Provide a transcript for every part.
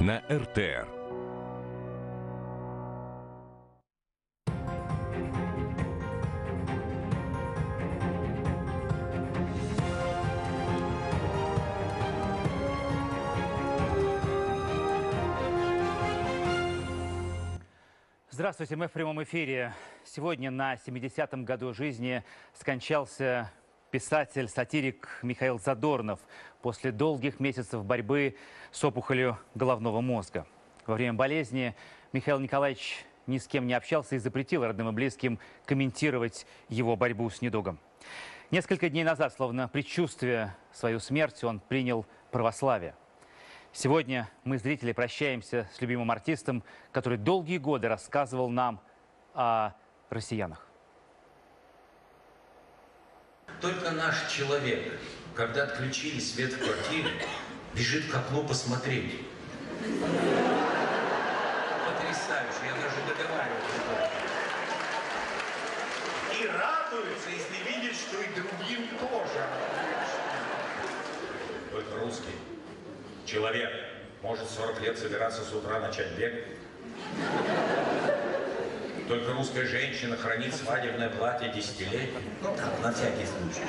на РТР. Здравствуйте, мы в прямом эфире. Сегодня на 70-м году жизни скончался писатель, сатирик Михаил Задорнов после долгих месяцев борьбы с опухолью головного мозга. Во время болезни Михаил Николаевич ни с кем не общался и запретил родным и близким комментировать его борьбу с недугом. Несколько дней назад, словно предчувствуя свою смерть, он принял православие. Сегодня мы, зрители, прощаемся с любимым артистом, который долгие годы рассказывал нам о россиянах. Только наш человек, когда отключили свет в квартире, бежит к окну посмотреть. Потрясающе, я даже договариваюсь. И радуется, если видит, что и другим тоже. Только русский человек может 40 лет собираться с утра начать бег. Только русская женщина хранит свадебное платье десятилетий. Ну так, на всякий случай.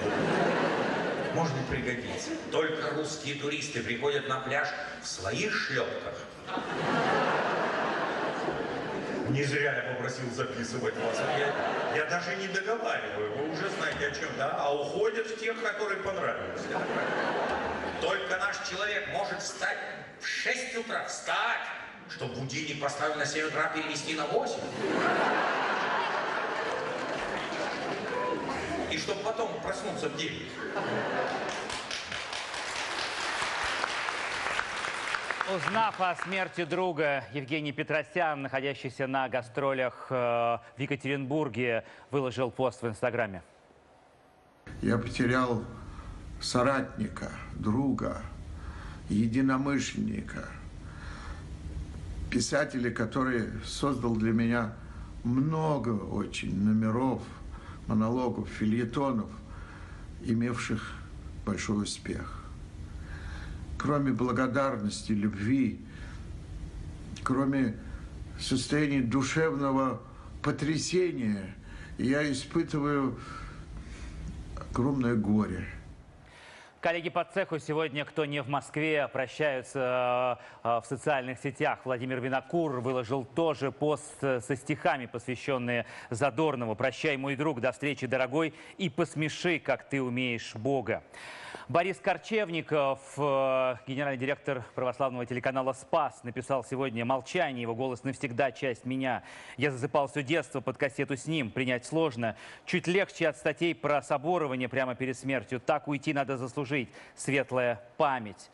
Может пригодиться. Только русские туристы приходят на пляж в своих шлепках. Не зря я попросил записывать вас. Я, я даже не договариваю. Вы уже знаете о чем, да? А уходят в тех, которые понравились. Только наш человек может встать в 6 утра. Встать! Чтобы будильник поставили на 7 утра, перевести на 8. И чтобы потом проснуться в 9. Узнав о смерти друга, Евгений Петросян, находящийся на гастролях э, в Екатеринбурге, выложил пост в Инстаграме. Я потерял соратника, друга, единомышленника, писателя, который создал для меня много очень номеров, монологов, фильетонов, имевших большой успех кроме благодарности, любви, кроме состояния душевного потрясения, я испытываю огромное горе. Коллеги по цеху сегодня, кто не в Москве, прощаются э, в социальных сетях. Владимир Винокур выложил тоже пост э, со стихами, посвященные Задорнову. «Прощай, мой друг, до встречи, дорогой, и посмеши, как ты умеешь Бога». Борис Корчевников, э, генеральный директор православного телеканала «Спас», написал сегодня «Молчание, его голос навсегда часть меня. Я засыпал все детство под кассету с ним, принять сложно. Чуть легче от статей про соборование прямо перед смертью. Так уйти надо заслужить. Светлая память».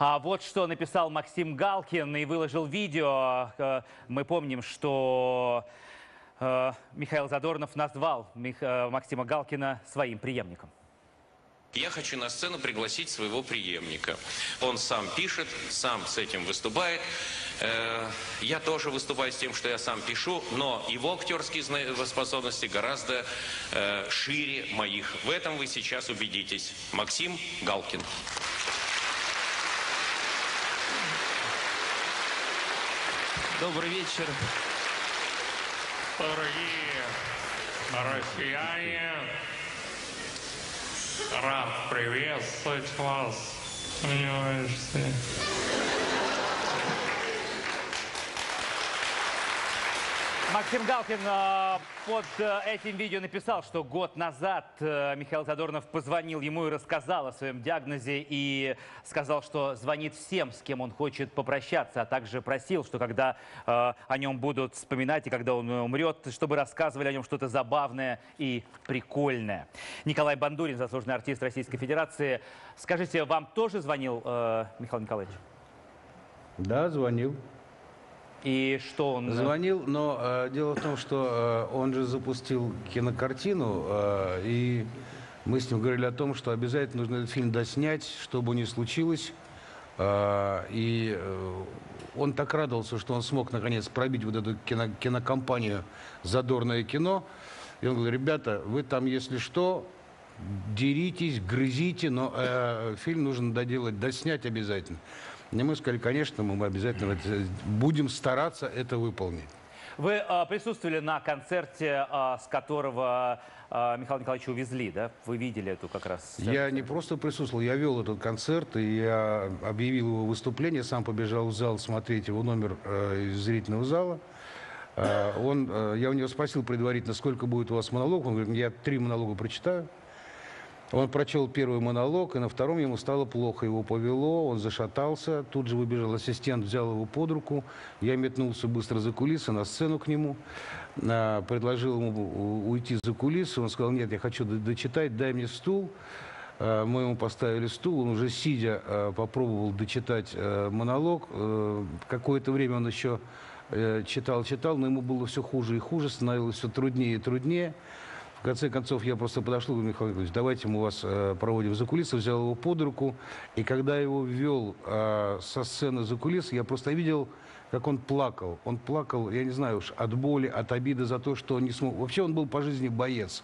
А вот что написал Максим Галкин и выложил видео. Э, мы помним, что э, Михаил Задорнов назвал Максима Галкина своим преемником. Я хочу на сцену пригласить своего преемника. Он сам пишет, сам с этим выступает. Э, я тоже выступаю с тем, что я сам пишу, но его актерские способности гораздо э, шире моих. В этом вы сейчас убедитесь. Максим Галкин. Добрый вечер. Дорогие россияне, Рад приветствовать вас, университете. Максим Галкин э, под э, этим видео написал, что год назад э, Михаил Задорнов позвонил ему и рассказал о своем диагнозе и сказал, что звонит всем, с кем он хочет попрощаться, а также просил, что когда о нем будут вспоминать и когда он умрет, чтобы рассказывали о нем что-то забавное и прикольное. Николай Бандурин, заслуженный артист Российской Федерации. Скажите, вам тоже звонил Михаил Николаевич? Да, звонил. И что он... Звонил, но э, дело в том, что э, он же запустил кинокартину, э, и мы с ним говорили о том, что обязательно нужно этот фильм доснять, что бы ни случилось. Э, и э, он так радовался, что он смог наконец пробить вот эту кино, кинокомпанию «Задорное кино». И он говорит, ребята, вы там, если что, деритесь, грызите, но э, фильм нужно доделать, доснять обязательно. И мы сказали, конечно, мы обязательно это- будем стараться это выполнить. Вы а, присутствовали на концерте, а, с которого а, Михаила Николаевича увезли, да? Вы видели эту как раз? Я не просто присутствовал, я вел этот концерт, и я объявил его выступление, сам побежал в зал смотреть его номер э, из зрительного зала. Э, он, э, я у него спросил предварительно, сколько будет у вас монолог. Он говорит, я три монолога прочитаю. Он прочел первый монолог, и на втором ему стало плохо. Его повело, он зашатался. Тут же выбежал ассистент, взял его под руку. Я метнулся быстро за кулисы, на сцену к нему. А, Предложил ему уйти за кулисы. Он сказал, нет, я хочу дочитать, дай мне стул. А, Мы ему поставили стул, он уже сидя а, попробовал дочитать монолог. Э, Какое-то время он еще э, читал, читал, но ему было все хуже и хуже, становилось все труднее и труднее. В конце концов, я просто подошел, говорю, Михаил Николаевич, давайте мы вас э, проводим за кулисы, взял его под руку, и когда его ввел э, со сцены за кулисы, я просто видел, как он плакал. Он плакал, я не знаю уж, от боли, от обиды за то, что он не смог. Вообще он был по жизни боец.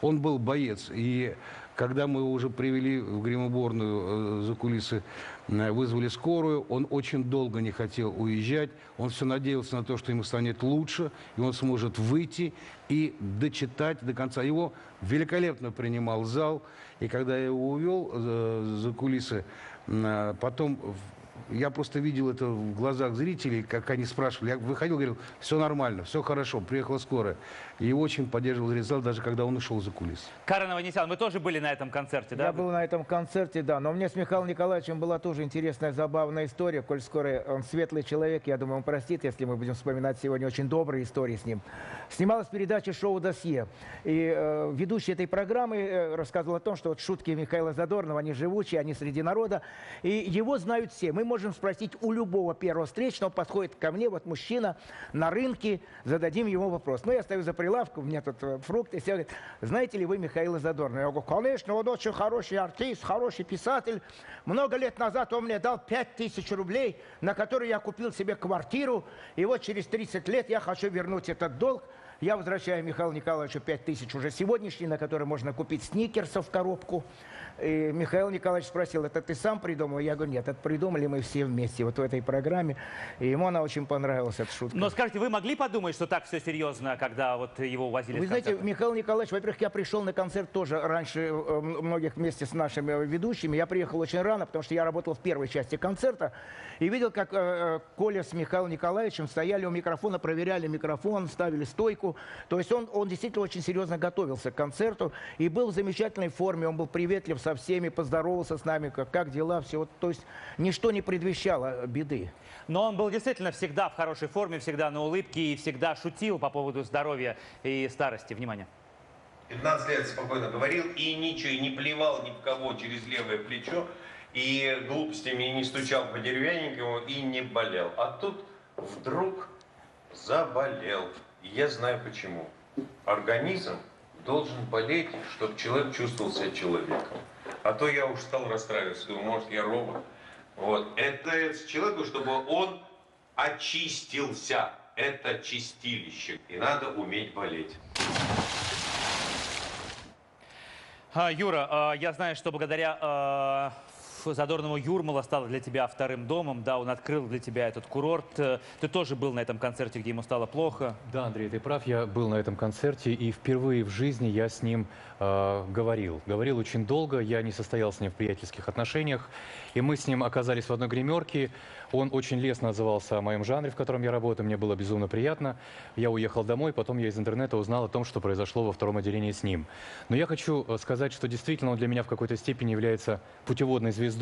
Он был боец. И когда мы его уже привели в гримуборную э, за кулисы, вызвали скорую, он очень долго не хотел уезжать. Он все надеялся на то, что ему станет лучше, и он сможет выйти и дочитать до конца. Его великолепно принимал зал. И когда я его увел э, за кулисы, э, потом я просто видел это в глазах зрителей, как они спрашивали. Я выходил, говорил, все нормально, все хорошо, приехала скорая. И очень поддерживал зал, даже когда он ушел за кулисы. Карен Аванесян, вы тоже были на этом концерте, да? Я был на этом концерте, да. Но мне с Михаилом Николаевичем была тоже интересная, забавная история. Коль скоро он светлый человек, я думаю, он простит, если мы будем вспоминать сегодня очень добрые истории с ним. Снималась передача «Шоу Досье». И э, ведущий этой программы э, рассказывал о том, что вот шутки Михаила Задорнова, они живучие, они среди народа. И его знают все. Мы можем спросить у любого первого встречного, подходит ко мне, вот мужчина на рынке, зададим ему вопрос. Ну, я стою за прилавком, у меня тут э, фрукты, все говорят, знаете ли вы Михаила Задорнова? Я говорю, конечно, он очень хороший артист, хороший писатель. Много лет назад он мне дал 5000 рублей, на которые я купил себе квартиру. И вот через 30 лет я хочу вернуть этот долг. Я возвращаю Михаилу Николаевичу 5 тысяч уже сегодняшний, на который можно купить сникерсов в коробку. И Михаил Николаевич спросил, это ты сам придумал? Я говорю, нет, это придумали мы все вместе вот в этой программе. И ему она очень понравилась, эта шутка. Но скажите, вы могли подумать, что так все серьезно, когда вот его увозили Вы знаете? Михаил Николаевич, во-первых, я пришел на концерт тоже раньше э, многих вместе с нашими э, ведущими. Я приехал очень рано, потому что я работал в первой части концерта и видел, как э, Коля с Михаилом Николаевичем стояли у микрофона, проверяли микрофон, ставили стойку. То есть он, он действительно очень серьезно готовился к концерту и был в замечательной форме. Он был приветлив со всеми, поздоровался с нами, как, как дела, все. Вот, то есть ничто не предвещало э, беды. Но он был действительно всегда в хорошей форме, всегда на улыбке и всегда шутил по поводу здоровья и старости. Внимание. 15 лет спокойно говорил и ничего, и не плевал ни в кого через левое плечо, и глупостями не стучал по деревянненькому, и не болел. А тут вдруг заболел. И я знаю почему. Организм должен болеть, чтобы человек чувствовал себя человеком. А то я уж стал расстраиваться, может, я робот. Вот. Это человеку, чтобы он очистился. Это чистилище. И надо уметь болеть. А, Юра, а, я знаю, что благодаря а, Задорному Юрмала стало для тебя вторым домом. Да, он открыл для тебя этот курорт. Э, Ты тоже был на этом концерте, где ему стало плохо. Да, Андрей, ты прав. Я был на этом концерте, и впервые в жизни я с ним э, говорил. Говорил очень долго, я не состоял с ним в приятельских отношениях, и мы с ним оказались в одной гримерке. Он очень лестно отзывался о моем жанре, в котором я работаю, мне было безумно приятно. Я уехал домой, потом я из интернета узнал о том, что произошло во втором отделении с ним. Но я хочу э, сказать, что действительно он для меня в какой-то степени является путеводной звездой,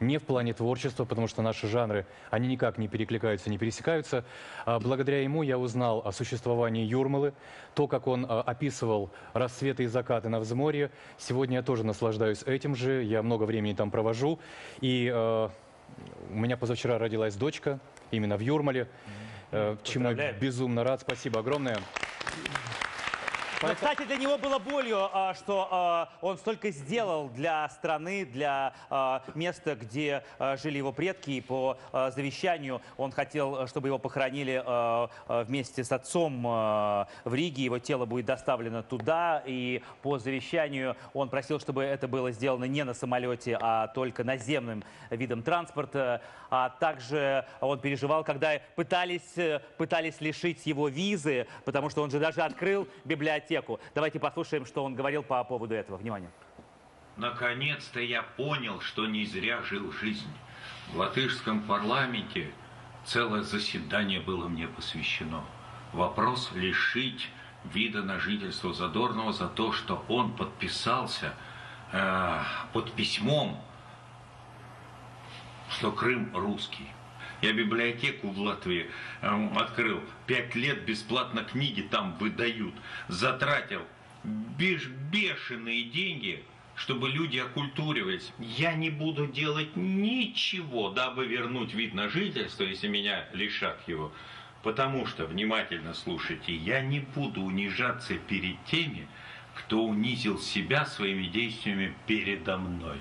не в плане творчества, потому что наши жанры, они никак не перекликаются, не пересекаются. А Благодаря ему я узнал о существовании Юрмалы, то, как он э, описывал рассветы и закаты на взморье. Сегодня я тоже наслаждаюсь этим же, я много времени там провожу. И э, у меня позавчера родилась дочка, именно в Юрмале, э, чему я безумно рад. Спасибо огромное. Но, кстати, для него было болью, а, что а, он столько сделал для страны, для а, места, где жили его предки. И по завещанию он хотел, чтобы его похоронили вместе с отцом в Риге. Его тело будет доставлено туда. И по завещанию он просил, чтобы это было сделано не на самолете, а только наземным видом транспорта. А также он переживал, когда пытались, пытались лишить его визы, потому что он же даже открыл библиотеку. Давайте послушаем, что он говорил по поводу этого. Внимание. Наконец-то я понял, что не зря жил жизнь. В латышском парламенте целое заседание было мне посвящено. Вопрос лишить вида на жительство Задорнова за то, что он подписался э, под письмом, что Крым русский. Я библиотеку в Латвии эм, открыл. Пять лет бесплатно книги там выдают. Затратил беш- бешеные деньги, чтобы люди оккультуривались. Я не буду делать ничего, дабы вернуть вид на жительство, если меня лишат его. Потому что, внимательно слушайте, я не буду унижаться перед теми, кто унизил себя своими действиями передо мной.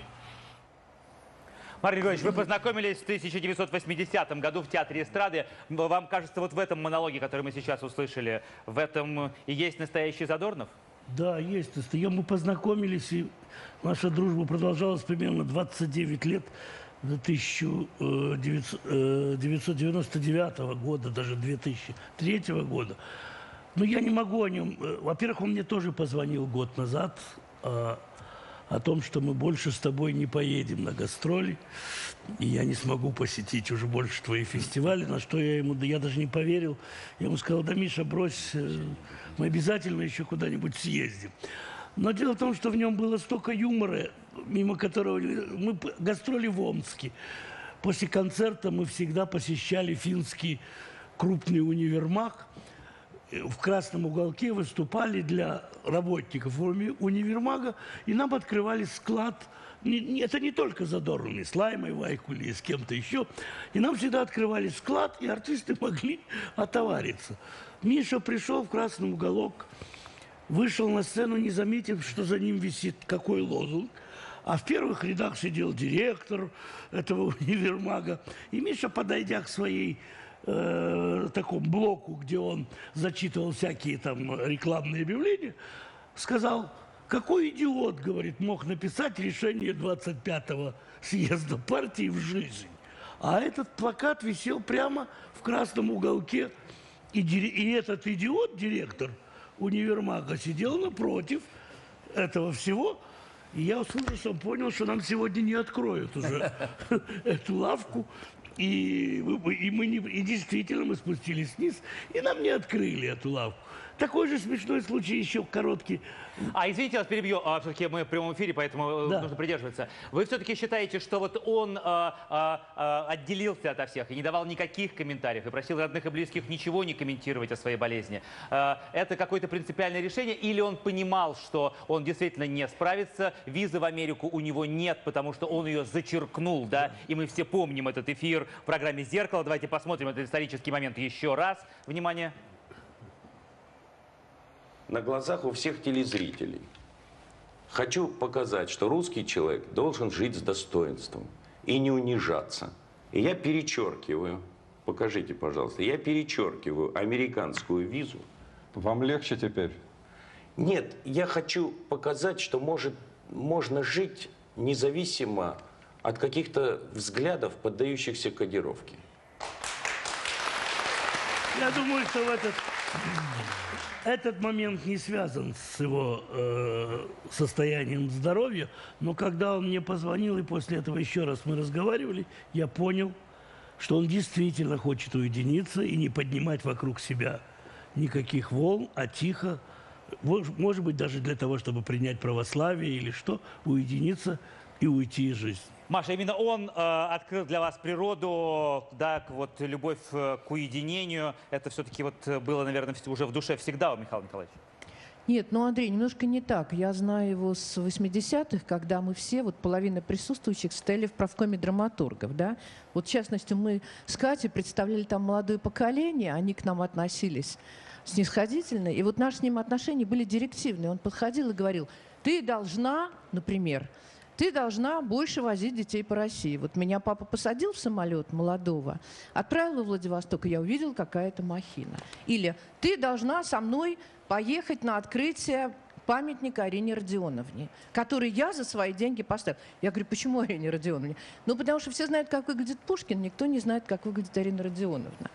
Марк Григорьевич, вы познакомились в 1980 году в Театре эстрады. Вам кажется, вот в этом монологе, который мы сейчас услышали, в этом и есть настоящий Задорнов? Да, есть. Есть Мы познакомились, и наша дружба продолжалась примерно 29 лет до 1999 года, даже 2003 года. Но я не могу о нем... э, Во-первых, он мне тоже позвонил год назад а, о том, что мы больше с тобой не поедем на гастроли, и я не смогу посетить уже больше твои фестивали, на что я ему, да я даже не поверил. Я ему сказал, да, Миша, брось, э, мы обязательно еще куда-нибудь съездим. Но дело в том, что в нем было столько юмора, мимо которого... Мы гастроли в Омске. После концерта мы всегда посещали финский крупный универмаг. В красном уголке выступали для работников уни- универмага, и нам открывали склад. Это не только Задорнов, с Лаймой Вайкули, с кем-то еще. И нам всегда открывали склад, и артисты могли отовариться. Миша пришел в красный уголок, вышел на сцену, не заметив, что за ним висит какой лозунг. А в первых рядах сидел директор этого универмага. И Миша, подойдя к своей э, такому блоку, где он зачитывал всякие там рекламные объявления, сказал, какой идиот, говорит, мог написать решение 25-го съезда партии в жизнь. А этот плакат висел прямо в красном уголке. И, и этот идиот, директор универмага, сидел напротив этого всего. И я с ужасом понял, что нам сегодня не откроют уже эту лавку. И, и мы не, и действительно мы спустились вниз, и нам не открыли эту лавку. Такой же смешной случай еще короткий. А, извините, я вас перебью. А, все-таки мы в прямом эфире, поэтому э, Да. нужно придерживаться. Вы все-таки считаете, что вот он а, а, а, отделился ото всех и не давал никаких комментариев, и просил родных и близких ничего не комментировать о своей болезни. А, это какое-то принципиальное решение? Или он понимал, что он действительно не справится, визы в Америку у него нет, потому что он ее зачеркнул, да? И мы все помним этот эфир в программе «Зеркало». Давайте посмотрим этот исторический момент еще раз. Внимание. На глазах у всех телезрителей. Хочу показать, что русский человек должен жить с достоинством и не унижаться. И я перечеркиваю, покажите, пожалуйста, я перечеркиваю американскую визу. Вам легче теперь? Нет, я хочу показать, что может, можно жить независимо от каких-то взглядов, поддающихся кодировке. Я думаю, что в этот, этот момент не связан с его э, состоянием здоровья, но когда он мне позвонил, и после этого еще раз мы разговаривали, я понял, что он действительно хочет уединиться и не поднимать вокруг себя никаких волн, а тихо, мож- может быть, даже для того, чтобы принять православие или что, уединиться и уйти из жизни. Маша, именно он э, открыл для вас природу, да, вот любовь э, к уединению. Это все-таки вот э, было, наверное, уже в душе всегда у Михаила Николаевича. Нет, ну, Андрей, немножко не так. Я знаю его с 80-х, когда мы все, вот половина присутствующих, стояли в правкоме драматургов, да. Вот, в частности, мы с Катей представляли там молодое поколение, они к нам относились снисходительно, и вот наши с ним отношения были директивные. Он подходил и говорил, ты должна, например, ты должна больше возить детей по России. Вот меня папа посадил в самолет молодого, отправил в Владивосток, и я увидел какая-то махина. Или ты должна со мной поехать на открытие памятника Арине Родионовне, который я за свои деньги поставил. Я говорю, почему Арине Родионовне? Ну, потому что все знают, как выглядит Пушкин, никто не знает, как выглядит Арина Родионовна.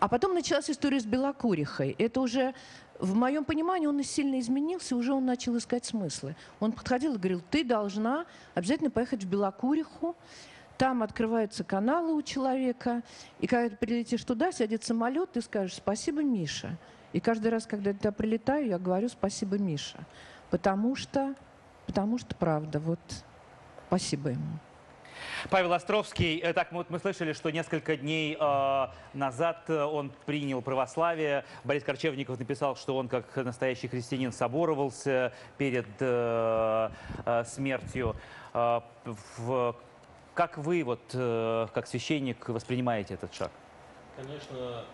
А потом началась история с Белокурихой. Это уже, в моем понимании, он сильно изменился, уже он начал искать смыслы. Он подходил и говорил, ты должна обязательно поехать в Белокуриху, там открываются каналы у человека, и когда ты прилетишь туда, сядет самолет, ты скажешь «Спасибо, Миша». И каждый раз, когда я туда прилетаю, я говорю «Спасибо, Миша». Потому что, потому что правда, вот спасибо ему. Павел Островский, э, так мы, вот мы слышали, что несколько дней э, назад э, он принял православие. Борис Корчевников написал, что он как настоящий христианин соборовался перед э, э, смертью. Э, в, как вы, вот, э, как священник, воспринимаете этот шаг? Конечно,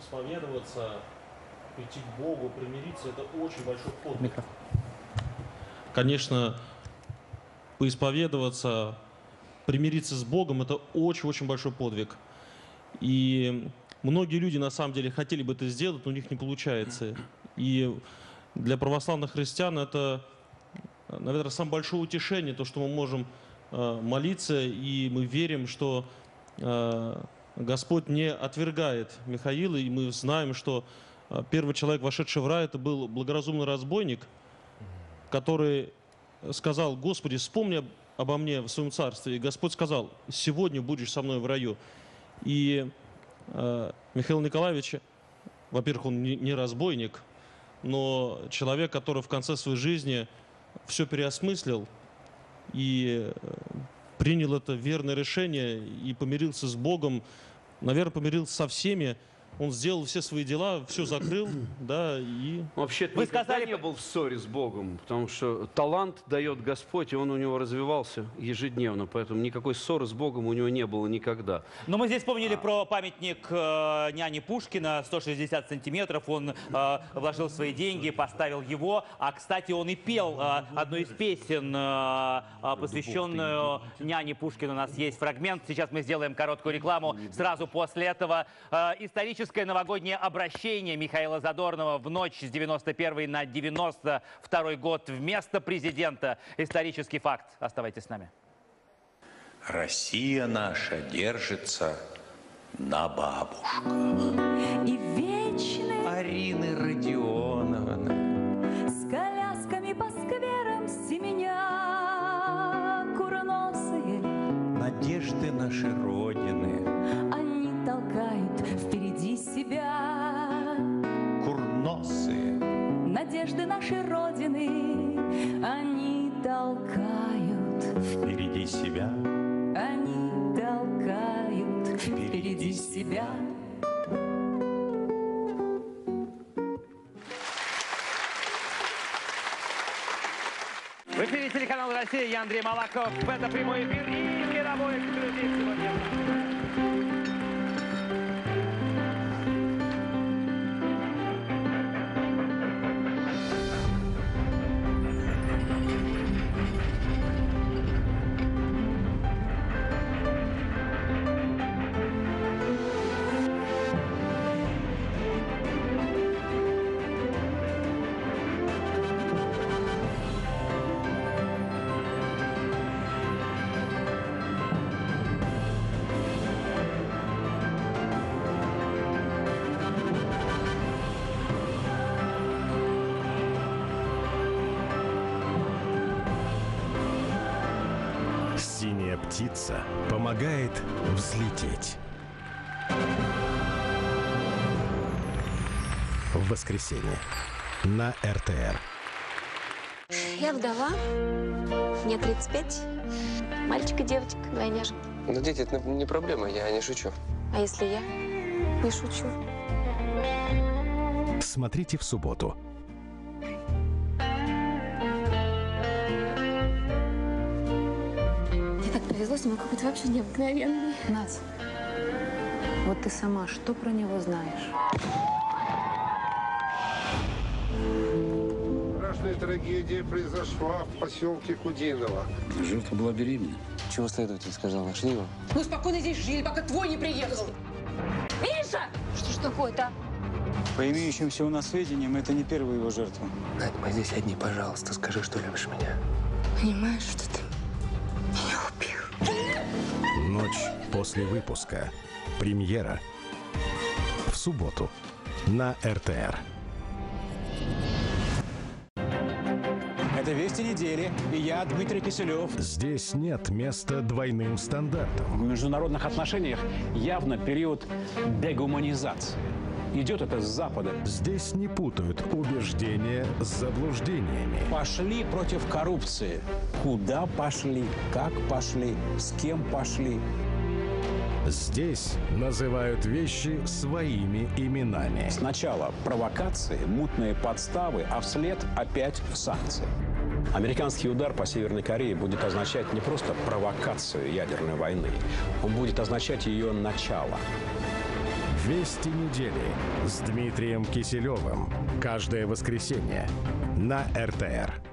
исповедоваться, прийти к Богу, примириться, это очень большой подвиг. Конечно, поисповедоваться, примириться с Богом, это очень-очень большой подвиг. И многие люди на самом деле хотели бы это сделать, но у них не получается. И для православных христиан это, наверное, самое большое утешение, то, что мы можем э, молиться, и мы верим, что э, Господь не отвергает Михаила, и мы знаем, что э, первый человек, вошедший в рай, это был благоразумный разбойник, который сказал, Господи, вспомни обо мне в своем царстве. И Господь сказал, сегодня будешь со мной в раю. И э, Михаил Николаевич, во-первых, он не, не разбойник, но человек, который в конце своей жизни все переосмыслил и э, принял это верное решение и помирился с Богом, наверное, помирился со всеми, он сделал все свои дела, все закрыл, да, и... Вообще, Вы никогда сказали- не был в ссоре с Богом, потому что талант дает Господь, и он у него развивался ежедневно, поэтому никакой ссоры с Богом у него не было никогда. Но мы здесь вспомнили про памятник э, няне Пушкина, 160 сантиметров. Он э, вложил свои деньги, поставил его. А, кстати, он и пел э, одну из песен, э, э, посвященную няне Пушкину. У нас есть фрагмент. Сейчас мы сделаем короткую рекламу. Сразу после этого э, историческое новогоднее обращение Михаила Задорнова в ночь с 91 на 92 год вместо президента. Исторический факт. Оставайтесь с нами. Россия наша держится на бабушках. И вечный Арины Родионовны. с колясками по скверам семеня курносые Надежды нашей Родины. Надежды нашей Родины Они толкают Впереди себя. Они толкают впереди себя В эфире телеканал «Россия», я Андрей Малаков. Это прямой эфир и мировой эксклюзив сегодня. воскресенье на РТР. Я вдова, мне 35, мальчик и девочка, двойняшка. Но ну, дети, это не проблема, я не шучу. А если я не шучу? Смотрите в субботу. Тебе так повезло, что ним какой-то вообще необыкновенный. Надь, вот ты сама что про него знаешь? Трагедия произошла в поселке Кудиново. Жертва была беременна. Чего следователь сказал? Нашли его? Мы спокойно здесь жили, пока твой не приехал. Миша! Что ж такое-то? По имеющимся у нас сведениям, это не первая его жертва. Надь, мы здесь одни, пожалуйста, скажи, что любишь меня. Понимаешь, что ты меня убил? Ночь после выпуска. Премьера. В субботу. На РТР. Это «Вести недели», и я, Дмитрий Киселев. Здесь нет места двойным стандартам. В международных отношениях явно период дегуманизации. Идет это с Запада. Здесь не путают убеждения с заблуждениями. Пошли против коррупции. Куда пошли, как пошли, с кем пошли. Здесь называют вещи своими именами. Сначала провокации, мутные подставы, а вслед опять санкции. Американский удар по Северной Корее будет означать не просто провокацию ядерной войны, он будет означать ее начало. Вести недели с Дмитрием Киселевым. Каждое воскресенье на РТР.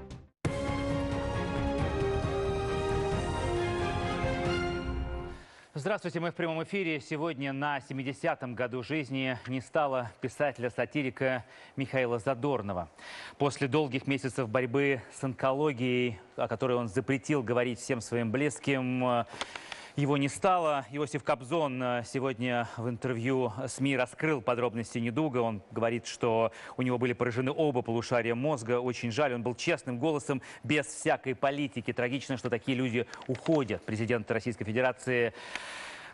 Здравствуйте, мы в прямом эфире. Сегодня на 70-м году жизни не стало писателя-сатирика Михаила Задорнова. После долгих месяцев борьбы с онкологией, о которой он запретил говорить всем своим близким, э, его не стало. Иосиф Кобзон э, сегодня в интервью СМИ раскрыл подробности недуга. Он говорит, что у него были поражены оба полушария мозга. Очень жаль, он был честным голосом, без всякой политики. Трагично, что такие люди уходят. Президент Российской Федерации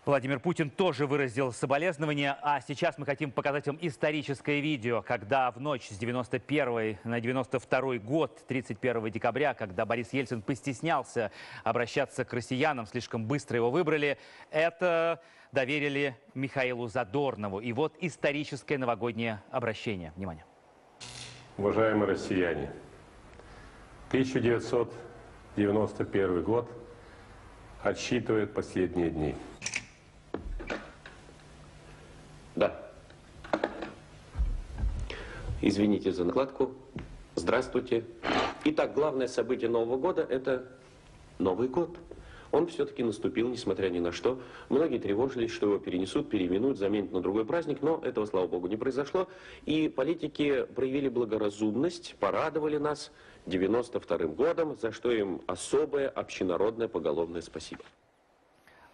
Владимир Путин тоже выразил соболезнования. А сейчас мы хотим показать вам историческое видео, когда в ночь с 91 на 92 год, 31 декабря, когда Борис Ельцин постеснялся обращаться к россиянам, слишком быстро его выбрали, это доверили Михаилу Задорнову. И вот историческое новогоднее обращение. Внимание. Уважаемые россияне, 1991 год отсчитывает последние дни. Да. Извините за накладку. Здравствуйте. Итак, главное событие Нового года – это Новый год. Он все-таки наступил, несмотря ни на что. Многие тревожились, что его перенесут, переименуют, заменят на другой праздник, но этого, слава богу, не произошло. И политики проявили благоразумность, порадовали нас 92-м годом, за что им особое общенародное поголовное спасибо.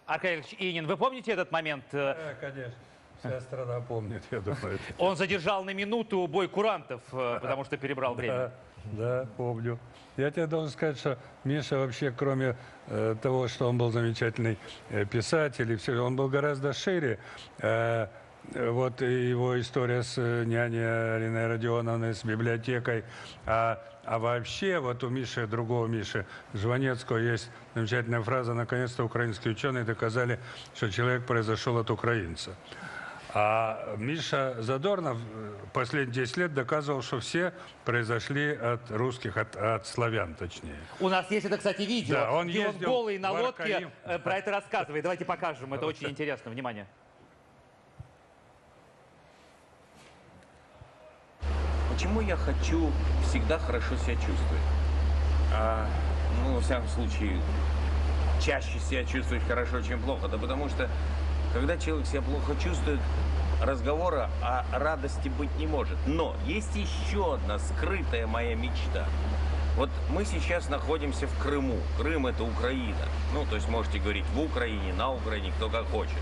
Аркадий Ильич Инин, вы помните этот момент? Да, конечно. Вся страна помнит, я думаю. Он задержал на минуту бой курантов, э, потому что перебрал время. Да, да, помню. Я тебе должен сказать, что Миша вообще, кроме э, того, что он был замечательный э, писатель, и все, он был гораздо шире. Э, вот его история с э, няней Ариной Родионовной, с библиотекой. А, а вообще, вот у Миши, другого Миши, Жванецкого, есть замечательная фраза, наконец-то украинские ученые доказали, что человек произошел от украинца. А Миша Задорнов э, последние 10 лет доказывал, что все произошли от русских, от, от славян точнее. У нас есть это, кстати, видео, Да, он где он ездил голый на лодке Аркаим. э, про это рассказывает. Давайте покажем, это очень интересно. Внимание. Почему я хочу всегда хорошо себя чувствовать? А, ну, во всяком случае, чаще себя чувствовать хорошо, чем плохо. Да потому что, когда человек себя плохо чувствует, разговора о радости быть не может. Но есть еще одна скрытая моя мечта. Вот мы сейчас находимся в Крыму. Крым – это Украина. Ну, то есть можете говорить в Украине, на Украине, кто как хочет.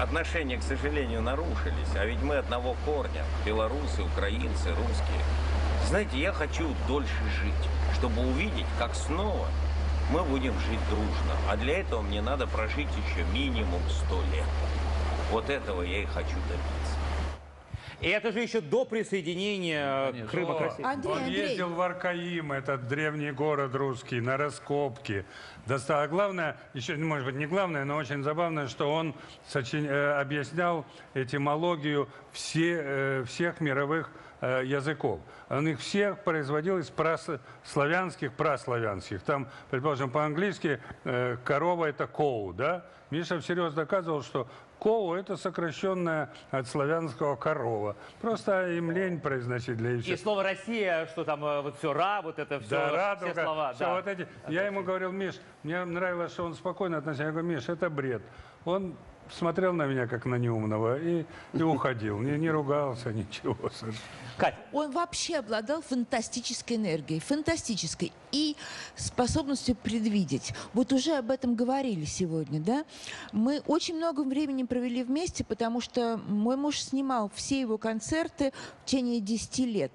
Отношения, к сожалению, нарушились, а ведь мы одного корня. Белорусы, украинцы, русские. Знаете, я хочу дольше жить, чтобы увидеть, как снова мы будем жить дружно. А для этого мне надо прожить еще минимум сто лет. Вот этого я и хочу добиться. И это же еще до присоединения э, Крыма к России. Он ездил в Аркаим, этот древний город русский, на раскопки. Доста- А главное, еще, ну, может быть, не главное, но очень забавно, что он сочин- э, объяснял этимологию все, э, всех мировых э, языков. Он их всех производил из прос- славянских, праславянских. Там, предположим, по-английски э, корова это коу, да? Миша всерьез доказывал, что коу это сокращенное от славянского корова. Просто им лень произносить для И слово «Россия», что там э, вот все «ра», вот это все, да, все радуга, слова. всё да. вот эти. Я ему говорил, Миш, мне нравилось, что он спокойно относился. Я говорю, Миш, это бред. Он смотрел на меня как на неумного и, и уходил. Не, не ругался, ничего. Он вообще обладал фантастической энергией, фантастической и способностью предвидеть. Вот уже об этом говорили сегодня, да? Мы очень много времени провели вместе, потому что мой муж снимал все его концерты в течение 10 лет.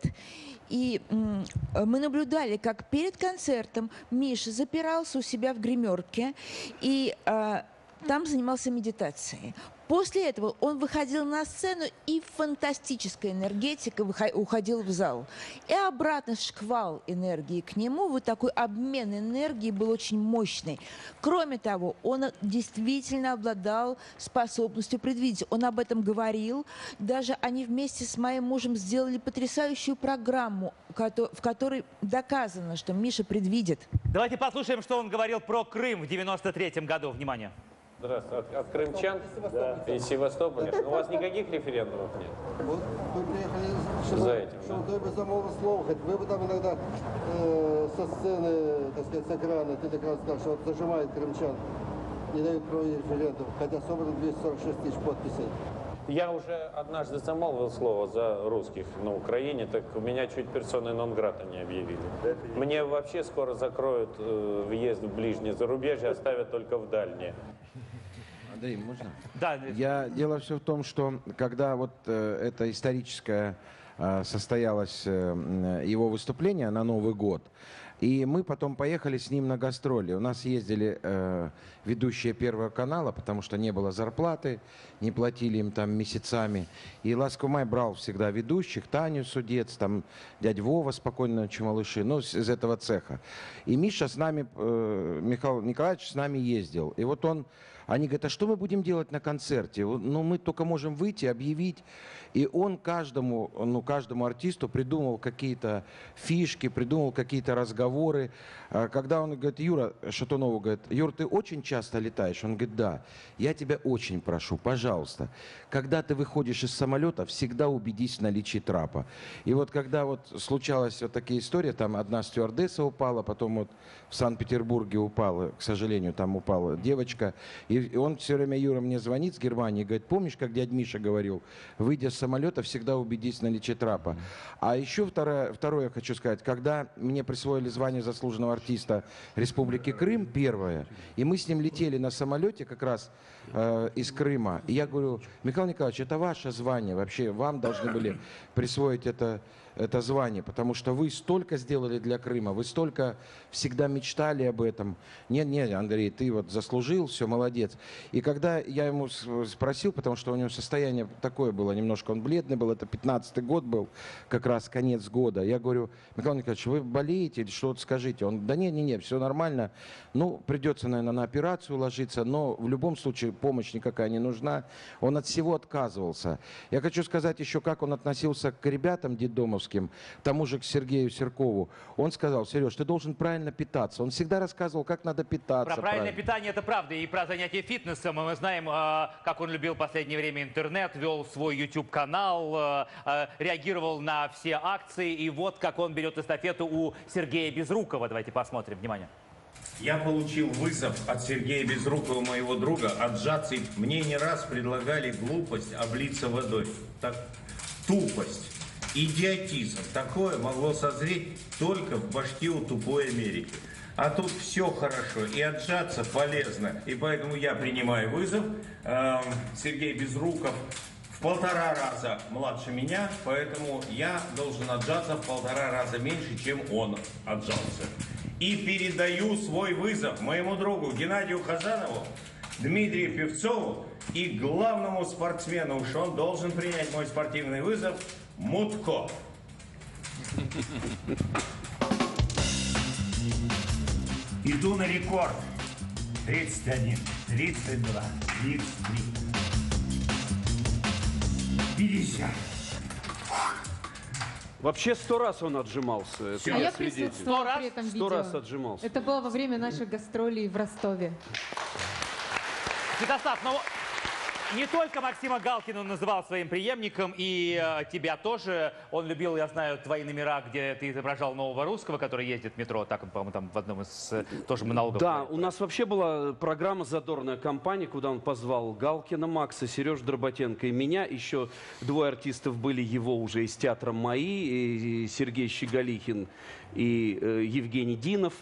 И мы наблюдали, как перед концертом Миша запирался у себя в гримерке и а, там занимался медитацией. После этого он выходил на сцену, и фантастическая энергетика уходила в зал. И обратно шквал энергии к нему, вот такой обмен энергии был очень мощный. Кроме того, он действительно обладал способностью предвидеть. Он об этом говорил. Даже они вместе с моим мужем сделали потрясающую программу, в которой доказано, что Миша предвидит. Давайте послушаем, что он говорил про Крым в 93 году. Внимание. Здравствуйте. От, от крымчан? Из Севастополя. У вас никаких референдумов нет? Вот мы приехали, За чтобы, этим, чтобы только замолвно слово хоть. Вы бы там иногда э, со сцены, так сказать, с экрана, ты так раз сказал, что вот зажимает крымчан, не дают проводить референдум, хотя собрано 246 тысяч подписей. Я уже однажды замолвил слово за русских на Украине, так меня чуть персоной нон-грата не объявили. Мне вообще скоро закроют э, въезд в ближнее зарубежье, оставят только в дальнее. Андрей, можно? Да. Я, дело все в том, что когда вот э, это историческое э, состоялось э, его выступление на Новый год, и мы потом поехали с ним на гастроли. У нас ездили э, ведущие Первого канала, потому что не было зарплаты, не платили им там месяцами. И Ласковый Май брал всегда ведущих, Таню Судец, там дядь Вова, спокойно ночи малыши, ну, из этого цеха. И Миша с нами, э, Михаил Николаевич с нами ездил. И вот он, они говорят, а что мы будем делать на концерте? Ну, мы только можем выйти, объявить. И он каждому, ну, каждому артисту придумал какие-то фишки, придумал какие-то разговоры. А Когда он говорит, Юра Шатунову говорит, Юр, ты очень часто летаешь? Он говорит, да. Я тебя очень прошу, пожалуйста, когда ты выходишь из самолета, всегда убедись в наличии трапа. И вот когда вот случалась вот такие истории, там одна стюардесса упала, потом вот в Санкт-Петербурге упала, к сожалению, там упала девочка. И он все время, Юра, мне звонит с Германии, говорит, помнишь, как дядь Миша говорил, выйдя с самолета, всегда убедись в наличии трапа. А еще второе, второе хочу сказать, когда мне присвоили звание заслуженного артиста Республики Крым, первое, и мы с ним летели на самолете как раз э, из Крыма, и я говорю, Михаил Николаевич, это ваше звание, вообще. Вам должны были присвоить это, это звание, потому что вы столько сделали для Крыма, вы столько всегда мечтали об этом. Нет, нет, Андрей, ты вот заслужил, все, молодец. И когда я ему спросил, потому что у него состояние такое было, немножко он бледный был, это 15-й год был, как раз конец года, я говорю, Михаил Николаевич, вы болеете или что-то скажите? Он, да нет, нет, нет, все нормально. Ну, придется, наверное, на операцию ложиться, но в любом случае помощь никакая не нужна. Он от всего отказывался. Я хочу сказать еще, как он относился к ребятам детдомовским, тому же к Сергею Серкову. Он сказал, Сереж, ты должен правильно питаться. Он всегда рассказывал, как надо питаться. Про правильное правильно. питание это правда. И про занятие фитнесом. Мы знаем, э, как он любил в последнее время интернет, вел свой YouTube-канал, э, э, реагировал на все акции. И вот как он берет эстафету у Сергея Безрукова. Давайте посмотрим. Внимание. Я получил вызов от Сергея Безрукова, моего друга, отжаться. И Мне не раз предлагали глупость облиться водой. Так, тупость, идиотизм. Такое могло созреть только в башке у тупой Америки. А тут все хорошо, и отжаться полезно. И поэтому я принимаю вызов. Эм, Сергей Безруков в полтора раза младше меня, поэтому я должен отжаться в полтора раза меньше, чем он отжался. И передаю свой вызов моему другу Геннадию Хазанову, Дмитрию Певцову и главному спортсмену, уж он должен принять мой спортивный вызов, Мутко. Иду на рекорд. 31, 32, 33, 50, Вообще сто раз он отжимался. Это А я присутствовала при этом Сто видео. раз отжимался. Это было во время наших гастролей в Ростове. Святослав, ну не только Максима Галкина он называл своим преемником, и э, тебя тоже. Он любил, я знаю, твои номера, где ты изображал нового русского, который ездит в метро. Так он, по-моему, там в одном из э, тоже монологов. Да, у нас вообще была программа «Задорная компания», куда он позвал Галкина Макса, Сереж Дроботенко и меня. Еще двое артистов были его уже из театра «Мои», Сергей Щеголихин и э, Евгений Динов.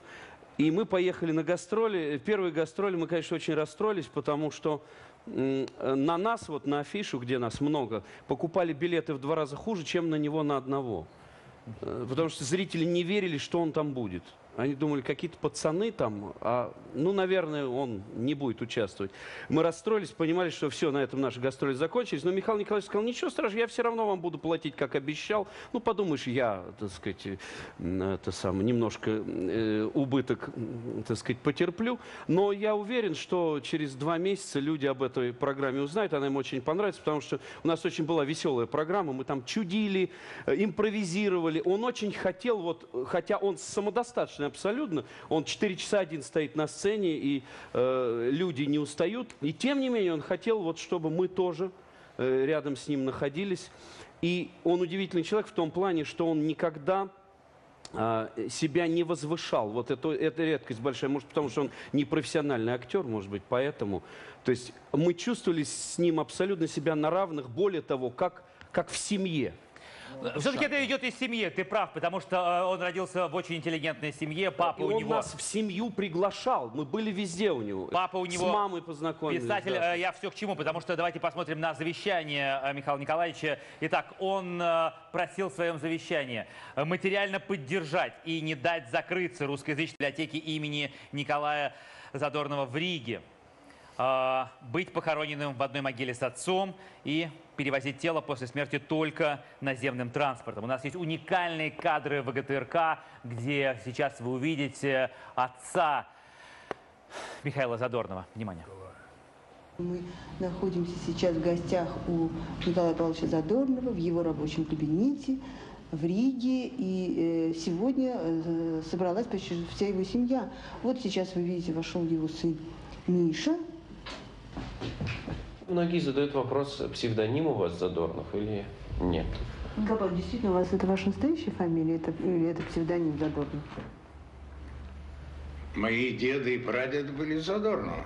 И мы поехали на гастроли. Первые гастроли мы, конечно, очень расстроились, потому что на нас, вот на афишу, где нас много, покупали билеты в два раза хуже, чем на него на одного. Э, Потому что зрители не верили, что он там будет. Они думали, какие-то пацаны там, а, ну, наверное, он не будет участвовать. Мы расстроились, понимали, что все, на этом наши гастроли закончились. Но Михаил Николаевич сказал, ничего страшного, я все равно вам буду платить, как обещал. Ну, подумаешь, я, так сказать, это самое, немножко э, убыток, так сказать, потерплю. Но я уверен, что через два месяца люди об этой программе узнают, она им очень понравится, потому что у нас очень была веселая программа, мы там чудили, э, импровизировали. Он очень хотел, вот, хотя он самодостаточный абсолютно, он 4 часа один стоит на сцене, и э, люди не устают. И тем не менее он хотел, вот, чтобы мы тоже э, рядом с ним находились. И он удивительный человек в том плане, что он никогда а, себя не возвышал. Вот это, это редкость большая. Может, потому что он не профессиональный актер, может быть, поэтому. То есть мы чувствовали с ним абсолютно себя на равных, более того, как, как в семье. Все-таки это идет из семьи, ты прав, потому что э, он родился в очень интеллигентной семье, папа И у он него... нас в семью приглашал. Мы были везде у него. Папа у него С мамой познакомились. Писатель, да. э, я все к чему, потому что давайте посмотрим на завещание э, Михаила Николаевича. Итак, он э, просил в своем завещании э, материально поддержать и не дать закрыться русскоязычной библиотеке имени Николая Задорнова в Риге. Э, Быть похороненным в одной могиле с отцом и перевозить тело после смерти только наземным транспортом. У нас есть уникальные кадры ВГТРК, где сейчас вы увидите отца Михаила Задорнова. Внимание. Мы находимся сейчас в гостях у Николая Павловича Задорнова в его рабочем кабинете в Риге. И э, сегодня э, собралась почти вся его семья. Вот сейчас вы видите, вошел его сын Миша. Многие задают вопрос, псевдоним у вас Задорнов или нет? Николай действительно, у вас это ваша настоящая фамилия это, или это псевдоним Задорнов? Мои деды и прадеды были Задорнова.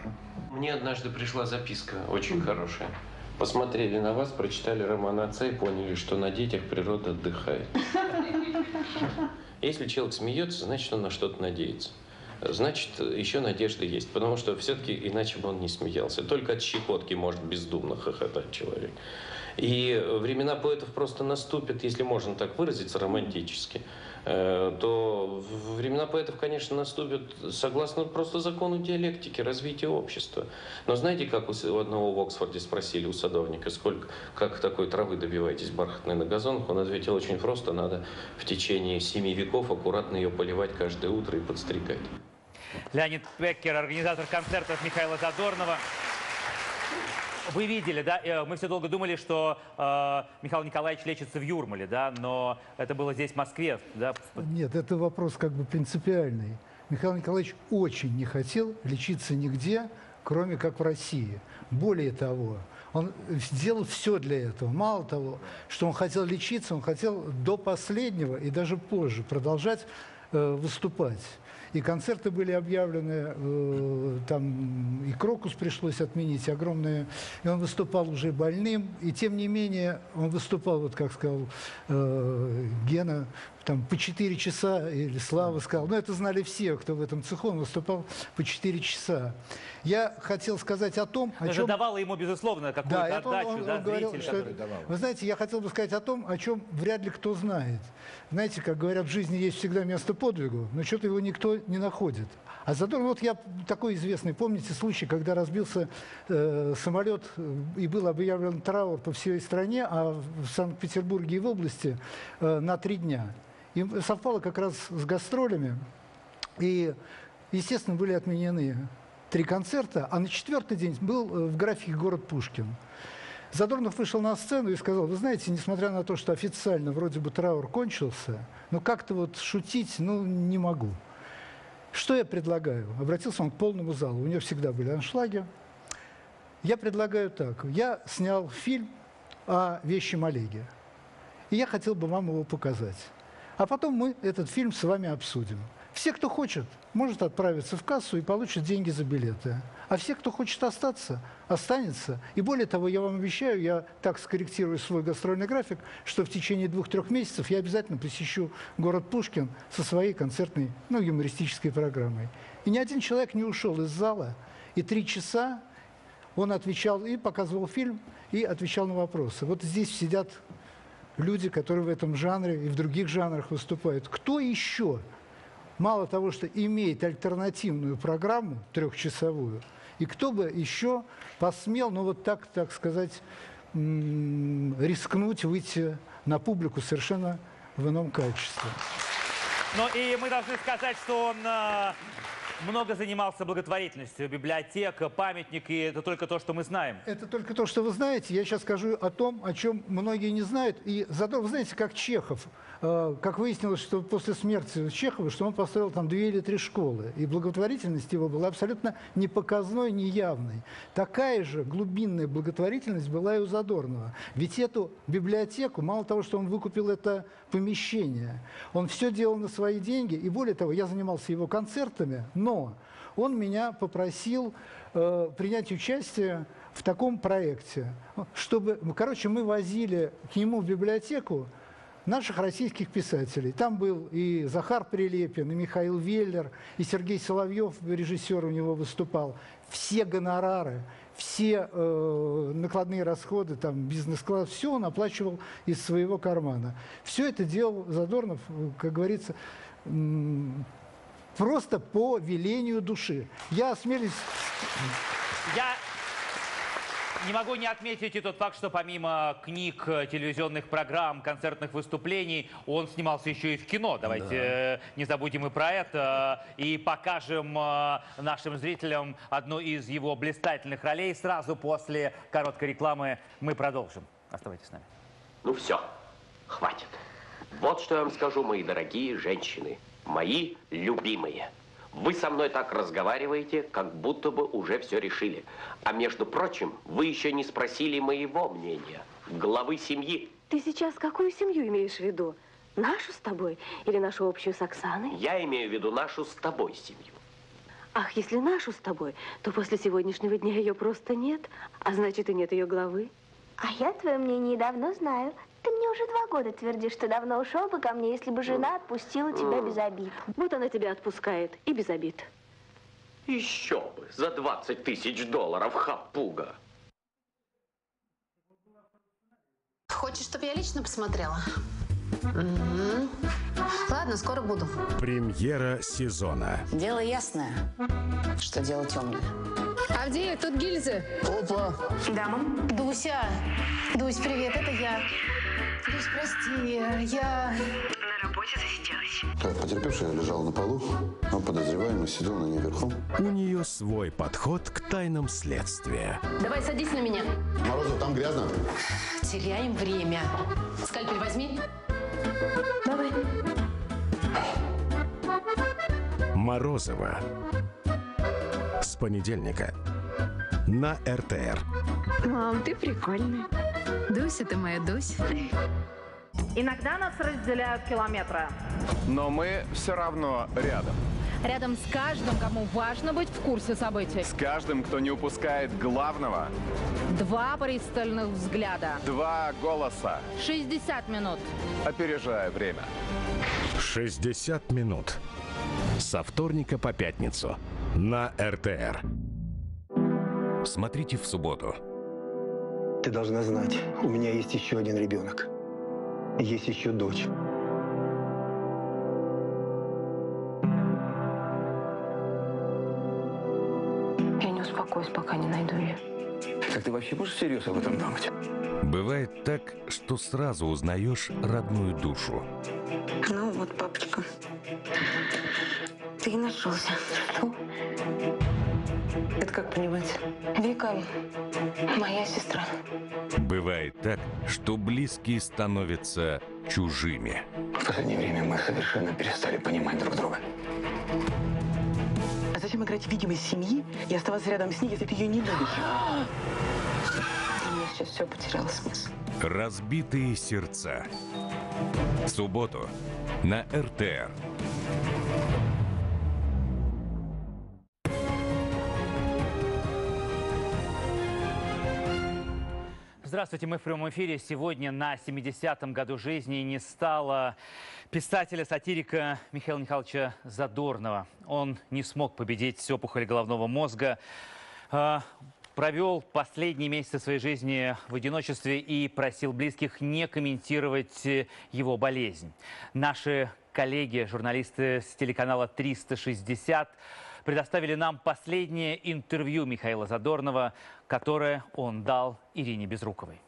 Мне однажды пришла записка, очень хорошая. Посмотрели на вас, прочитали роман отца и поняли, что на детях природа отдыхает. Если человек смеется, значит, он на что-то надеется. Значит, еще надежда есть, потому что все-таки иначе бы он не смеялся. Только от щекотки может бездумно хохотать человек. И времена поэтов просто наступят, если можно так выразиться, романтически, э, то в- времена поэтов, конечно, наступят согласно просто закону диалектики, развития общества. Но знаете, как у одного в Оксфорде спросили у садовника, сколько, как такой травы добиваетесь бархатной на газонах? Он ответил очень просто, надо в течение семи веков аккуратно ее поливать каждое утро и подстригать. Леонид Пеккер, организатор концертов Михаила Задорнова. Вы видели, да? э, Мы все долго думали, что э, Михаил Николаевич лечится в Юрмале, да? Но это было здесь, в Москве, да? Нет, это вопрос как бы принципиальный. Михаил Николаевич очень не хотел лечиться нигде, кроме как в России. Более того, он сделал все для этого. Мало того, что он хотел лечиться, он хотел до последнего и даже позже продолжать э, выступать. И концерты были объявлены, э, там и Крокус пришлось отменить, огромные. И он выступал уже больным, и тем не менее он выступал, вот как сказал э, Гена, там по 4 часа, или Слава сказал, ну это знали все, кто в этом цеху, он выступал по 4 часа. Я хотел сказать о том, о чем... давало ему, безусловно, какую-то Да, это он- отдачу, он- да, он говорил, зритель, что который это- давал. Вы знаете, я хотел бы сказать о том, о чем вряд ли кто знает. Знаете, как говорят, в жизни есть всегда место подвигу, но что-то его никто не находит. А Задорнов, вот я такой известный, помните случай, когда разбился э, самолет э, и был объявлен траур по всей стране, а в Санкт-Петербурге и в области э, на три дня. И совпало как раз с гастролями, и, естественно, были отменены три концерта, а на четвертый день был э, в графике город Пушкин. Задорнов вышел на сцену и сказал, вы знаете, несмотря на то, что официально вроде бы траур кончился, но как-то вот шутить, ну, не могу. Что я предлагаю? Обратился он к полному залу. У него всегда были аншлаги. Я предлагаю так. Я снял фильм о вещем Олеге. И я хотел бы вам его показать. А потом мы этот фильм с вами обсудим. Все, кто хочет, может отправиться в кассу и получит деньги за билеты. А все, кто хочет остаться, останется. И более того, я вам обещаю, я так скорректирую свой гастрольный график, что в течение двух-трех месяцев я обязательно посещу город Пушкин со своей концертной, ну, юмористической программой. И ни один человек не ушел из зала, и три часа он отвечал и показывал фильм, и отвечал на вопросы. Вот здесь сидят люди, которые в этом жанре и в других жанрах выступают. Кто еще мало того, что имеет альтернативную программу трехчасовую, и кто бы еще посмел, ну вот так, так сказать, рискнуть выйти на публику совершенно в ином качестве. Ну и мы должны сказать, что он много занимался благотворительностью. Библиотека, памятник, и это только то, что мы знаем. Это только то, что вы знаете. Я сейчас скажу о том, о чем многие не знают. И зато, вы знаете, как Чехов, э, как выяснилось, что после смерти Чехова, что он построил там две или три школы. И благотворительность его была абсолютно не показной, не явной. Такая же глубинная благотворительность была и у Задорнова. Ведь эту библиотеку, мало того, что он выкупил это помещение, он все делал на свои деньги. И более того, я занимался его концертами, но он меня попросил э, принять участие в таком проекте, чтобы, короче, мы возили к нему в библиотеку наших российских писателей. Там был и Захар Прилепин, и Михаил Веллер, и Сергей Соловьев, режиссер у него выступал. Все гонорары, все э, накладные расходы, там, бизнес-класс, все он оплачивал из своего кармана. Все это делал Задорнов, как говорится, просто по велению души. Я осмелюсь... Я не могу не отметить и тот факт, что помимо книг, телевизионных программ, концертных выступлений, он снимался еще и в кино. Давайте да. Э, не забудем и про это. И покажем э, нашим зрителям одну из его блистательных ролей. Сразу после короткой рекламы мы продолжим. Оставайтесь с нами. Ну все, хватит. Вот что я вам скажу, мои дорогие женщины мои любимые. Вы со мной так разговариваете, как будто бы уже все решили. А между прочим, вы еще не спросили моего мнения, главы семьи. Ты сейчас какую семью имеешь в виду? Нашу с тобой или нашу общую с Оксаной? Я имею в виду нашу с тобой семью. Ах, если нашу с тобой, то после сегодняшнего дня ее просто нет, а значит и нет ее главы. А я твое мнение давно знаю. Ты мне уже два года твердишь, что давно ушел бы ко мне, если бы жена отпустила тебя без обид. Вот она тебя отпускает и без обид. Еще бы, за 20 тысяч долларов хапуга. Хочешь, чтобы я лично посмотрела? Угу. Ладно, скоро буду. Премьера сезона. Дело ясное, что дело темное. Авдеев, тут гильзы. Опа. Да, мам? Дуся. Дусь, привет, это я. Дусь, прости, я... На работе засиделась. Так, потерпевшая лежала на полу, а подозреваемый сидел на ней верхом. У нее свой подход к тайнам следствия. Давай, садись на меня. Морозов, там грязно. Теряем время. Скальпель возьми. Давай. Морозова. С понедельника на РТР. Мам, ты прикольный. Дуся, ты моя Дуся. Иногда нас разделяют километры. Но мы все равно рядом. Рядом с каждым, кому важно быть в курсе событий. С каждым, кто не упускает главного. Два пристальных взгляда. Два голоса. 60 минут. Опережая время. 60 минут. Со вторника по пятницу на РТР. Смотрите в субботу. Ты должна знать, у меня есть еще один ребенок. Есть еще дочь. Я не успокоюсь, пока не найду ее. Как ты вообще можешь всерьез об этом думать? Бывает так, что сразу узнаешь родную душу. Ну вот, папочка, ты и нашелся. Фу. Это как понимать? Вика моя сестра. Бывает так, что близкие становятся чужими. В последнее время мы совершенно перестали понимать друг друга. А зачем играть в видимость семьи и оставаться рядом с ней, если ты ее не любишь? У меня сейчас все потеряло смысл. Разбитые сердца. В субботу на РТР. Здравствуйте, мы в прямом эфире. Сегодня на 70-м году жизни не стало писателя-сатирика Михаила Михайловича Задорнова. Он не смог победить опухоль головного мозга, а, провел последние месяцы своей жизни в одиночестве и просил близких не комментировать э, его болезнь. Наши коллеги, журналисты с телеканала 360 предоставили нам последнее интервью Михаила Задорнова, которое он дал Ирине Безруковой.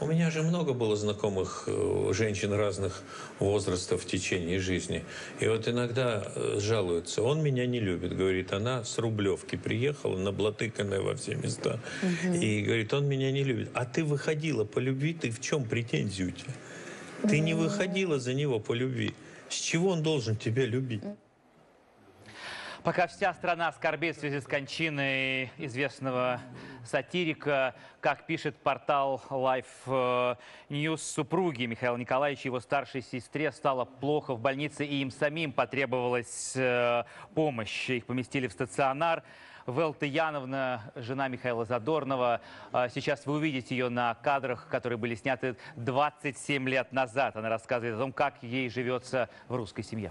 У меня же много было знакомых э, женщин разных возрастов в течение жизни. И вот иногда э, жалуются, он меня не любит. Говорит, она с Рублевки приехала, наблатыканная во все места. И говорит, он меня не любит. А ты выходила по любви, ты в чем претензию у тебя? Ты не выходила за него по любви. С чего он должен тебя любить? Пока вся страна скорбит в связи с кончиной известного сатирика, как пишет портал Life э, News, супруги Михаила Николаевича его старшей сестре стало плохо в больнице, и им самим потребовалась э, помощь. Их поместили в стационар. Велта Яновна, жена Михаила Задорнова. Э, Сейчас вы увидите ее на кадрах, которые были сняты 27 лет назад. Она рассказывает о том, как ей живется в русской семье.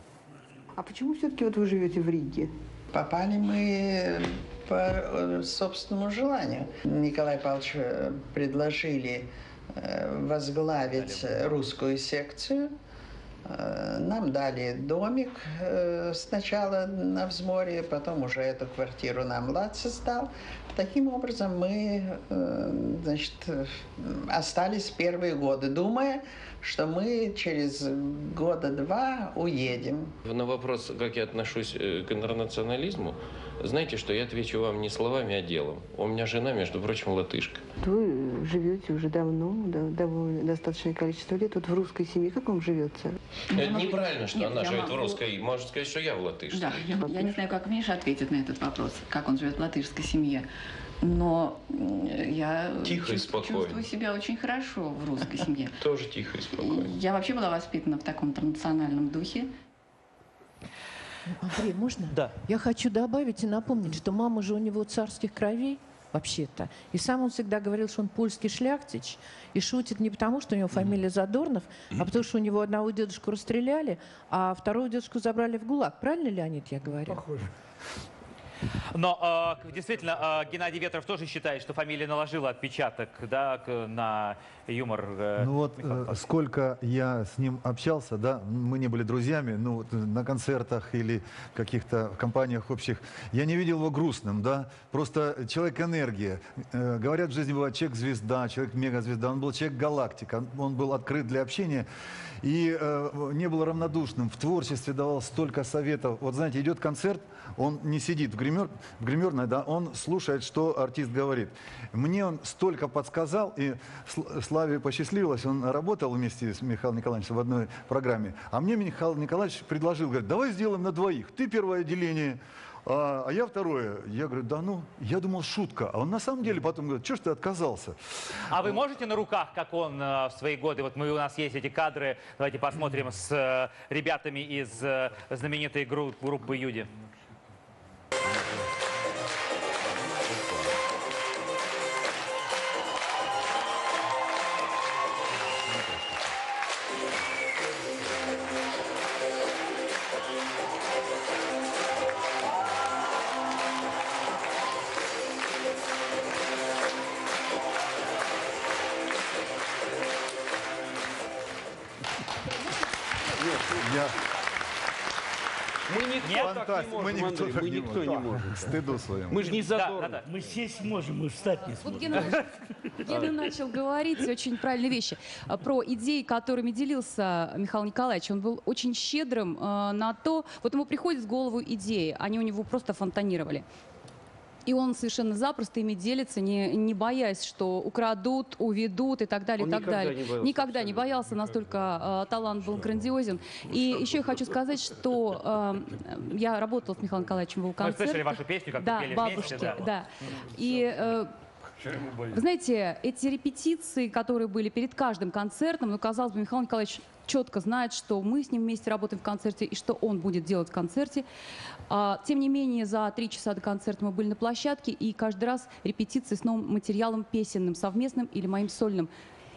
А почему все-таки вот вы живете в Риге? Попали мы по э, собственному желанию. Николай Павлович э, предложили э, возглавить русскую секцию. Нам дали домик сначала на взморье, потом уже эту квартиру нам Лаци сдал. Таким образом мы значит, остались первые годы, думая, что мы через года два уедем. На вопрос, как я отношусь э, к интернационализму, знаете, что я отвечу вам не словами, а делом. У меня жена, между прочим, латышка. Вы живете уже давно, да, довольно достаточное количество лет. Вот в русской семье как вам живется? Это неправильно, что Нет, она живет в могу- русской. Можно сказать, что я в латышской. Да, я, я не знаю, как Миша ответит на этот вопрос, как он живет в латышской семье. Но я Тихо и чувств- спокойно. чувствую себя очень хорошо в русской семье. Тоже тихо и спокойно. Я вообще была воспитана в таком интернациональном духе. Андрей, можно? Да. Я хочу добавить и напомнить, что мама же у него царских кровей вообще-то. И сам он всегда говорил, что он польский шляхтич. И шутит не потому, что у него фамилия Задорнов, а потому что у него одного дедушку расстреляли, а второго дедушку забрали в ГУЛАГ. Правильно, Леонид, я говорю? Похоже. Но э, действительно, э, Геннадий Ветров тоже считает, что фамилия наложила отпечаток да, к- на юмор. э, Ну вот э, сколько я с ним общался, да, мы не были друзьями, ну вот э, на концертах или каких-то компаниях общих, я не видел его грустным, да, просто человек энергия. Э, Говорят, в жизни бывает человек звезда, человек мегазвезда, он был человек галактика, он был открыт для общения и э, не был равнодушным, в творчестве давал столько советов. Вот знаете, идет концерт, он не сидит в, гример, в гримерной, да, он слушает, что артист говорит. Мне он столько подсказал, и Сл- Славе посчастливилось, он работал вместе с Михаилом Николаевичем в одной программе. А мне Михаил Николаевич предложил, говорит, давай сделаем на двоих. Ты первое отделение, а, а я второе. Я говорю, да ну, я думал, шутка. А он на самом деле потом говорит, что ж ты отказался? А вы можете на руках, как он э, в свои годы, вот мы, у нас есть эти кадры, давайте посмотрим с э, ребятами из э, знаменитой гру- группы Юди. Не можем, Мы никто Андрей, так мы не никто не можем. можем. Стыду своему. Мы же не задорно. Мы сесть можем, мы встать не Вот сможем. Гена, Гена начал говорить очень правильные вещи а, про идеи, которыми делился Михаил Николаевич. Он был очень щедрым э, на то, вот ему приходит в голову идеи, они у него просто фонтанировали. И он совершенно запросто ими делится, не, не боясь, что украдут, уведут и так далее, Он и так никогда далее. не боялся, никогда не боялся, настолько э, талант был грандиозен. И еще я хочу сказать, что э, я работала с Михаилом Николаевичем в его Мы концерте. слышали вашу песню, как да, пели бабушки, вместе. да. И э, вы знаете, эти репетиции, которые были перед каждым концертом, ну, казалось бы, Михаил Николаевич четко знает, что мы с ним вместе работаем в концерте и что он будет делать в концерте. А, тем не менее, за три часа до концерта мы были на площадке, и каждый раз репетиции с новым материалом песенным, совместным или моим сольным.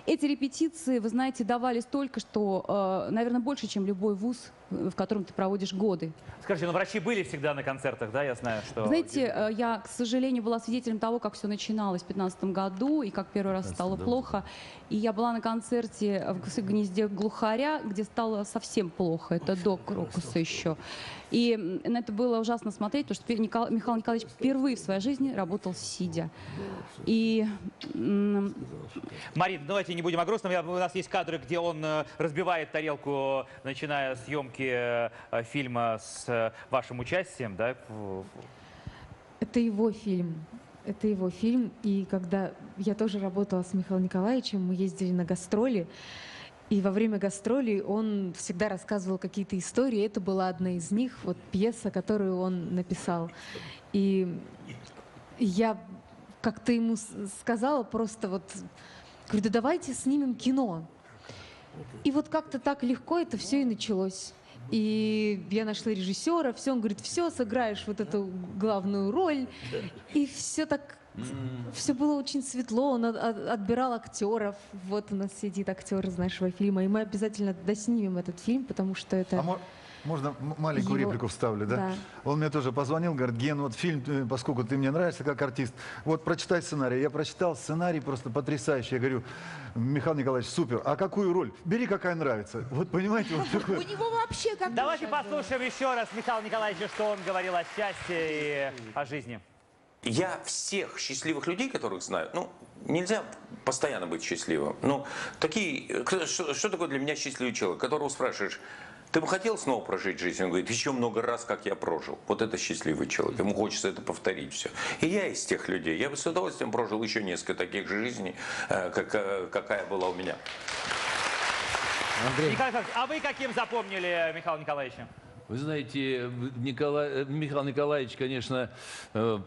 Эти репетиции, вы знаете, давали столько, что, э, наверное, больше, чем любой вуз, в котором ты проводишь годы. Скажите, ну врачи были всегда на концертах, да? Я знаю, что... Знаете, э, я, к сожалению, была свидетелем того, как все начиналось в 2015 году, и как первый раз стало да. плохо. И я была на концерте в гнезде глухаря, где стало совсем плохо. Это до Крокуса еще. И на это было ужасно смотреть, потому что Никол- Михаил Николаевич впервые в своей жизни работал сидя. И м, Марин, давайте не будем о грустном. Я- У нас есть кадры, где он э, разбивает тарелку, начиная съемки э, фильма с э, вашим участием, да? Это его фильм. Это его фильм. И когда я тоже работала с Михаилом Николаевичем, мы ездили на гастроли. И во время гастролей он всегда рассказывал какие-то истории. Это была одна из них, вот пьеса, которую он написал. И я как-то ему сказала просто вот, говорю, да давайте снимем кино. И вот как-то так легко это все и началось. И я нашла режиссера, все, он говорит, все, сыграешь вот эту главную роль. И все так, все было очень светло, он от- от- отбирал актеров. Вот у нас сидит актер из нашего фильма, и мы обязательно доснимем этот фильм, потому что это... А можно маленькую Его- реплику вставлю, да? Да. Он мне тоже позвонил, говорит, Ген, вот фильм, э, поскольку ты мне нравишься как артист, вот прочитай сценарий. Я прочитал сценарий просто потрясающий. Я говорю, Михаил Николаевич, супер, а какую роль? Бери, какая нравится. Вот понимаете, вот такой... У него вообще как Давайте послушаем еще раз Михаила Николаевича, что он говорил о счастье и о жизни. Я всех счастливых людей, которых знаю, ну, нельзя постоянно быть счастливым. Ну, такие, что такое для меня счастливый человек, которого спрашиваешь, ты бы хотел снова прожить жизнь? Он говорит, еще много раз, как я прожил. Вот это счастливый человек. Ему хочется это повторить все. И я из тех людей. Я бы с удовольствием прожил еще несколько таких же жизней, э, как, э, какая была у меня. Николай Александрович, а вы каким запомнили Михаила Николаевича? Вы знаете, Николай, Михаил Николаевич, конечно, э,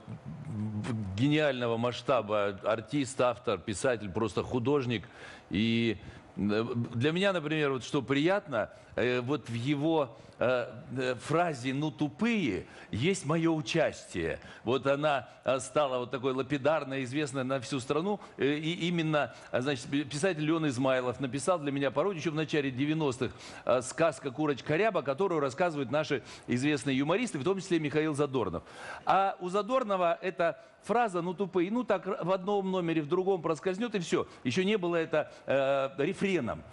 гениального масштаба артист, автор, писатель, просто художник. И э, для меня, например, вот что приятно, э, вот в его э, э, фразе «ну тупые» есть мое участие. Вот она стала вот такой лапидарной, известной на всю страну. И именно, э, значит, писатель Леон Измайлов написал для меня пародию еще в начале 90-х э, сказка «Курочка ряба», которую рассказывают наши известные юмористы, в том числе Михаил Задорнов. А у Задорнова эта фраза «ну тупые», ну так в одном номере, в другом проскользнет и все. Еще не было это э, рефреном.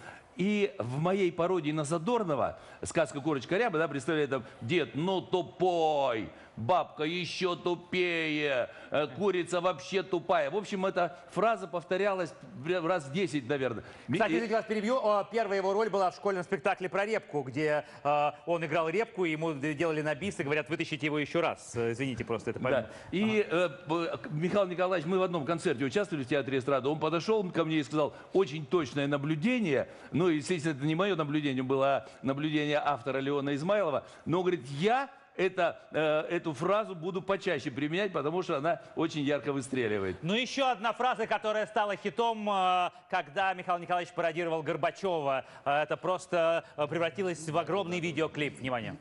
И в моей пародии на Задорнова сказка «Курочка ряба» да, представляет там дед, ну тупой, бабка еще тупее, э, курица вообще тупая. В общем, эта фраза повторялась в раз 10, наверное. Кстати, извините, вас перебью. Э, Первая его роль была в школьном спектакле про репку, где э, он играл репку, и ему делали на бис и говорят, вытащите его еще раз. Э, Извините, просто это Да. пойму. И э, п- Михаил Николаевич, мы в одном концерте участвовали в Театре эстрады, он подошел ко мне и сказал, очень точное наблюдение, ну, естественно, это не мое наблюдение, было наблюдение автора Леона Измайлова, но, говорит, я это, э, эту фразу буду почаще применять, потому что она очень ярко выстреливает. Ну, еще одна фраза, которая стала хитом, э, когда Михаил Николаевич пародировал Горбачева. Э, Это просто э, превратилось в огромный видеоклип. Внимание.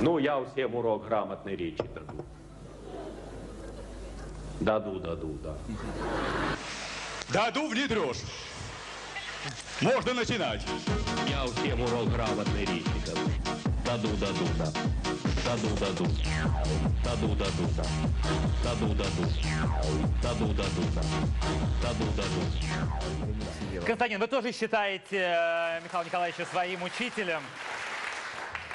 Ну, я всем урок грамотной речи даду. Даду, даду, да. Даду внедрешь. Можно начинать. Я всем урок грамотной речи даду. Даду, даду, да. Даду, даду. Даду, даду, да. Даду, даду. Даду, даду, да. Даду, даду. Константин, вы тоже считаете э, Михаила Николаевича своим учителем?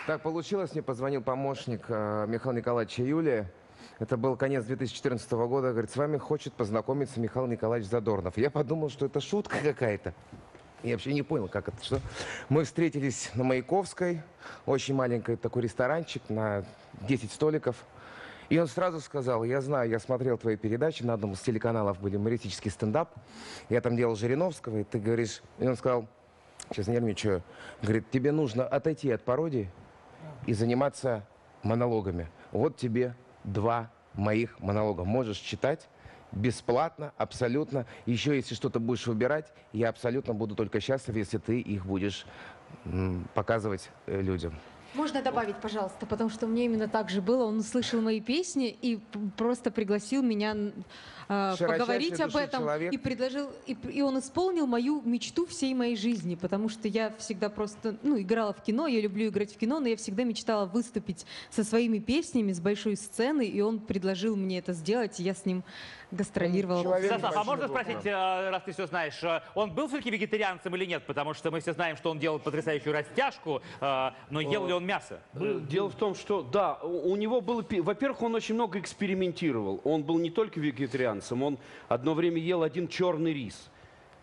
Так получилось, мне позвонил помощник э, Михаила Николаевича Юлия. Это был конец 2014 года. Говорит, с вами хочет познакомиться Михаил Николаевич Задорнов. Я подумал, что это шутка какая-то. Я вообще не понял, как это, что. Мы встретились на Маяковской, очень маленький такой ресторанчик на 10 столиков. И он сразу сказал, я знаю, я смотрел твои передачи, на одном из телеканалов были юмористический стендап, я там делал Жириновского, и ты говоришь, и он сказал, сейчас нервничаю, говорит, тебе нужно отойти от пародии и заниматься монологами. Вот тебе два моих монолога. Можешь читать бесплатно, абсолютно. Еще если что-то будешь выбирать, я абсолютно буду только счастлив, если ты их будешь показывать э, людям. Можно добавить, пожалуйста, потому что мне именно так же было. Он услышал мои песни и просто пригласил меня э, поговорить об этом человек. и предложил, и, и он исполнил мою мечту всей моей жизни, потому что я всегда просто, ну, играла в кино, я люблю играть в кино, но я всегда мечтала выступить со своими песнями с большой сцены, и он предложил мне это сделать, и я с ним гастролировала. Состав, а можно спросить, э, раз ты все знаешь, э, он был все-таки вегетарианцем или нет? Потому что мы все знаем, что он делал потрясающую растяжку, э, но ел ли он мясо? Дело в том, что, да, у него было... Во-первых, он очень много экспериментировал. Он был не только вегетарианцем, он одно время ел один черный рис.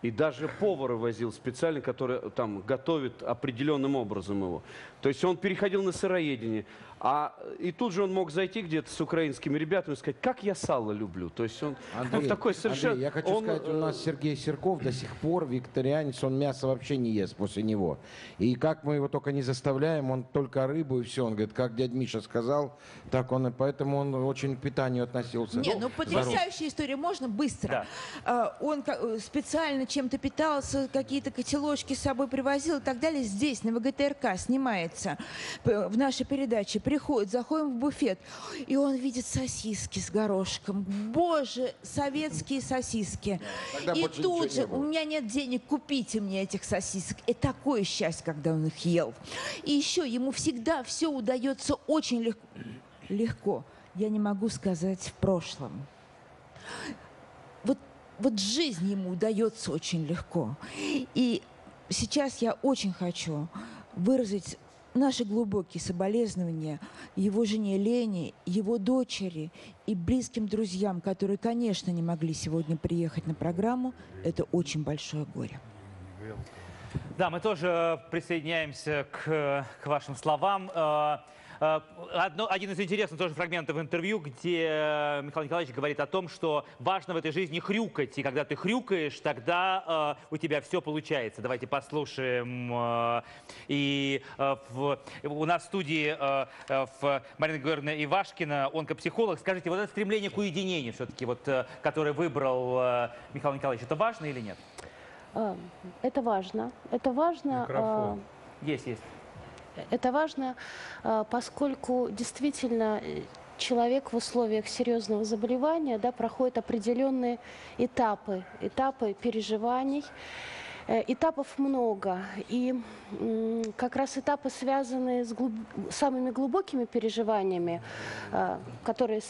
И даже повара возил специально, который там готовит определенным образом его. То есть он переходил на сыроедение. А и тут же он мог зайти где-то с украинскими ребятами и сказать, как я сало люблю. То есть он, Андрей, он такой совершенно... Андрей, я хочу он, сказать, у нас э, Сергей Серков до сих пор вегетарианец, он мясо вообще не ест после него. И как мы его только не заставляем, он только рыбу и все. Он говорит, как дядь Миша сказал, так он и поэтому он очень к питанию относился. Не, ну потрясающая история, можно быстро. А, Он ка- э, специально чем-то питался, какие-то котелочки с собой привозил и так далее. Здесь, на ВГТРК, снимается п- в нашей передаче. Приходит, заходим в буфет, и он видит сосиски с горошком. Боже, советские сосиски. Тогда и тут же, у меня нет денег, купите мне этих сосисок. И такое счастье, когда он их ел. И еще ему всегда все удается очень легко. Легко. Я не могу сказать в прошлом. Вот, вот жизнь ему удается очень легко. И сейчас я очень хочу выразить наши глубокие соболезнования его жене Лене, его дочери и близким друзьям, которые, конечно, не могли сегодня приехать на программу. Это очень большое горе. Да, мы тоже присоединяемся к, к вашим словам. Э, одно- один из интересных тоже фрагментов интервью, где э, Михаил Николаевич говорит о том, что важно в этой жизни хрюкать. И когда ты хрюкаешь, тогда э, у тебя все получается. Давайте послушаем. э, и э, в- у нас в студии э, в Марина Георгиевна Ивашкина, онкопсихолог. Скажите, вот это стремление к уединению все-таки, вот, которое выбрал э, Михаил Николаевич, это важно или нет? А, Это важно. Это важно. а, Есть, есть. Это важно, а, поскольку действительно э, человек в условиях серьезного заболевания да, проходит определенные этапы, этапы переживаний. Э, Этапов много, и как раз этапы, связанные с глуб- самыми глубокими переживаниями, а, которые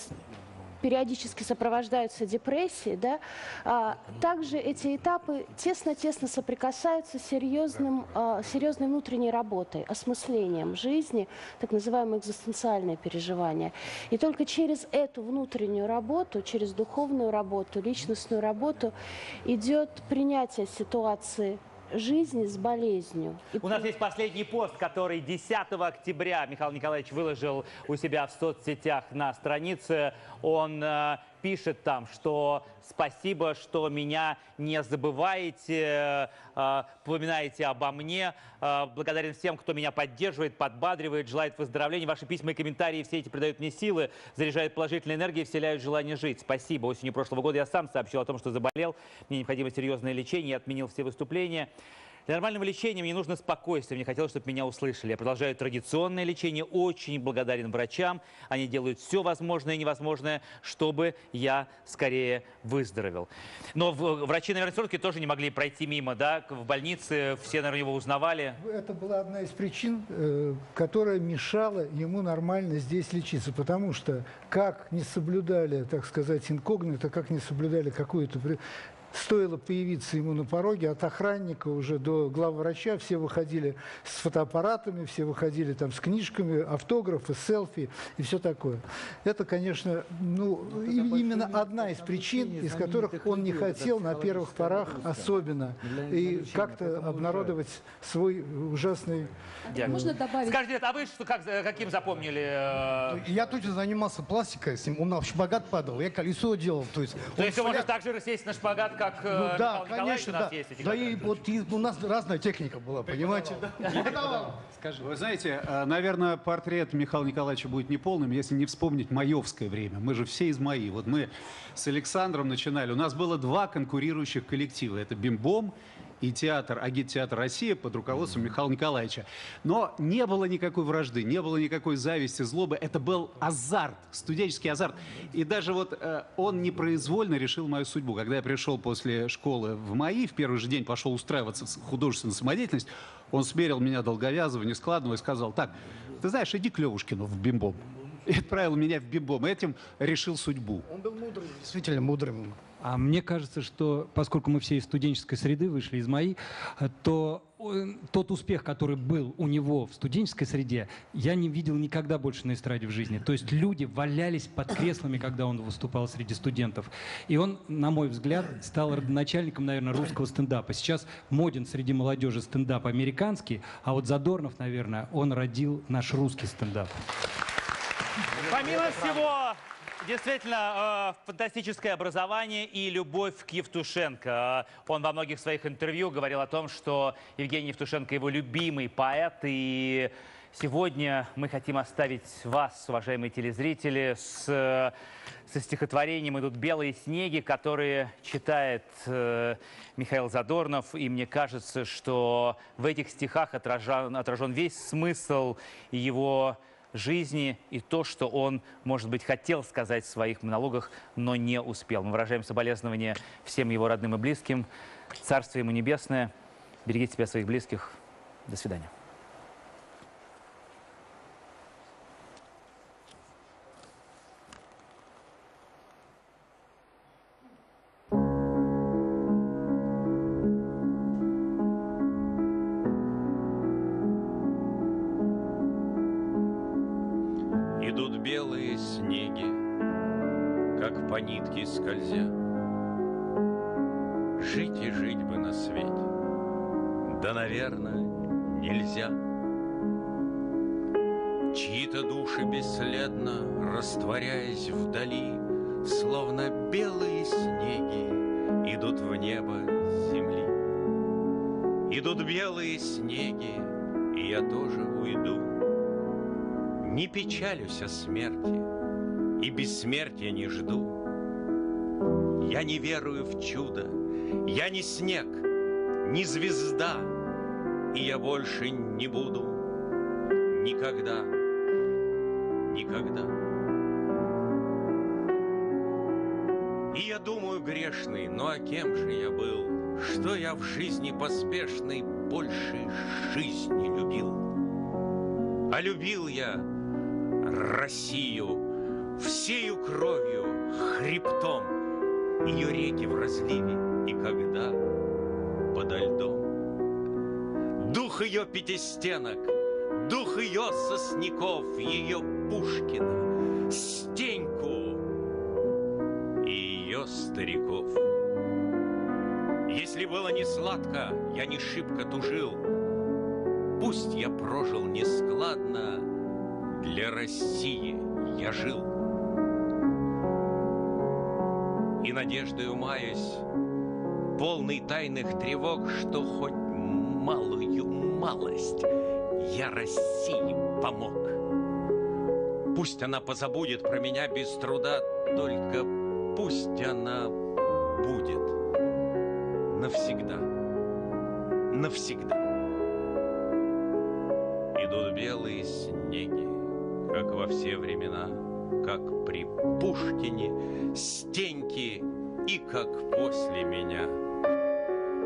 периодически сопровождаются депрессией, да, а, также эти этапы тесно-тесно соприкасаются с серьезным, а, серьезной внутренней работой, осмыслением жизни, так называемые экзистенциальные переживания. И только через эту внутреннюю работу, через духовную работу, личностную работу идет принятие ситуации жизни с болезнью. И У нас есть последний пост, который 10 октября Михаил Николаевич выложил у себя в соцсетях на странице. Он э, пишет там, что спасибо, что меня не забываете, э, поминаете обо мне. Э, благодарен всем, кто меня поддерживает, подбадривает, желает выздоровления. Ваши письма и комментарии все эти придают мне силы, заряжают положительной энергией, вселяют желание жить. Спасибо. Осенью прошлого года я сам сообщил о том, что заболел. Мне необходимо серьезное лечение, отменил все выступления. Для нормального лечения мне нужно спокойствие. Мне хотелось, чтобы меня услышали. Я продолжаю традиционное лечение. Очень благодарен врачам. Они делают все возможное и невозможное, чтобы я скорее выздоровел. Но врачи, наверное, все-таки тоже не могли пройти мимо, да? В больнице все, наверное, его узнавали. Это была одна из причин, э, которая мешала ему нормально здесь лечиться. Потому что как не соблюдали, так сказать, инкогнито, как не соблюдали какую-то... стоило появиться ему на пороге, от охранника уже до главврача, все выходили с фотоаппаратами, все выходили там с книжками, автографы, селфи и все такое. Это, конечно, ну, и- именно одна из причин, из которых он не хотел на первых порах особенно и как-то обнародовать свой ужасный... Можно добавить? Скажите, а вы что, как, каким запомнили? э, Я тут занимался пластикой, с ним он на шпагат падал, я колесо делал. То есть, То он есть вы можете шпагат- так же сесть на шпагат, как э, Ну да, Михаил конечно, у нас да. есть эти Да и вот и у нас разная техника была, понимаете? Вы знаете, э, наверное, портрет Михаила Николаевича будет неполным, если не вспомнить маевское время. Мы же все из МАИ. Вот мы с Александром начинали. У нас было два конкурирующих коллектива. Это «Бимбом» и театр, агит-театр России под руководством Михаила Николаевича. Но не было никакой вражды, не было никакой зависти, злобы. Это был азарт, студенческий азарт. И даже вот э, он непроизвольно решил мою судьбу. Когда я пришел после школы в МАИ, в первый же день пошел устраиваться в художественную самодеятельность, он смерил меня долговязого, нескладного и сказал, так, ты знаешь, иди к Левушкину в бимбом. И отправил меня в бимбом. Этим решил судьбу. Он был мудрым, действительно мудрым. А мне кажется, что поскольку мы все из студенческой среды вышли из э, то тот успех, который был у него в студенческой среде, я не видел никогда больше на эстраде в жизни. То есть люди валялись под креслами, когда он выступал среди студентов. И он, на мой взгляд, стал родоначальником, наверное, русского стендапа. Сейчас моден среди молодежи стендап американский, а вот Задорнов, наверное, он родил наш русский стендап. Помимо всего, действительно, э, фантастическое образование и любовь к Евтушенко. Э, Он во многих своих интервью говорил о том, что Евгений Евтушенко его любимый поэт. И сегодня мы хотим оставить вас, уважаемые телезрители, с, со стихотворением «Идут белые снеги», которые читает э, Михаил Задорнов. И мне кажется, что в этих стихах отражен, отражен весь смысл его жизни и то, что он, может быть, хотел сказать в своих монологах, но не успел. Мы выражаем соболезнования всем его родным и близким. Царствие ему небесное. Берегите себя, своих близких. До свидания. О смерти и бессмертия не жду. Я не верую в чудо, я не снег, не звезда, и я больше не буду никогда, никогда. И я думаю, грешный, ну а кем же я был? Что я в жизни поспешной больше жизни любил? А любил я Россию всею кровью, хребтом, ее реки в разливе, и когда подо льдом. Дух ее пятистенок, дух ее сосняков, ее Пушкина, Стеньку и ее стариков. Если было не сладко, я не шибко тужил, Пусть я прожил нескладно, для России я жил. И надеждою маясь, полный тайных тревог, что хоть малую малость я России помог. Пусть она позабудет про меня без труда, только пусть она будет навсегда, навсегда. Во все времена, как при Пушкине, Стеньки и как после меня.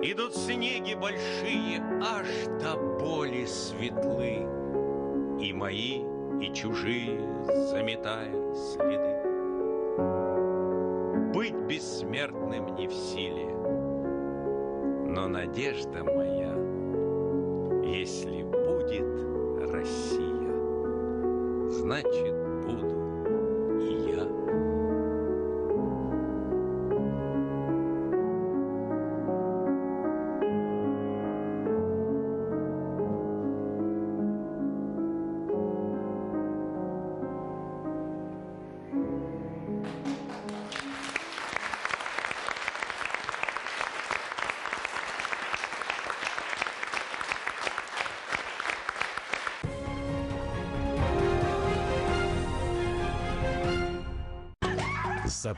Идут снеги большие, аж до боли светлы, И мои, и чужие, заметая следы. быть бессмертным не в силе. Но надежда моя,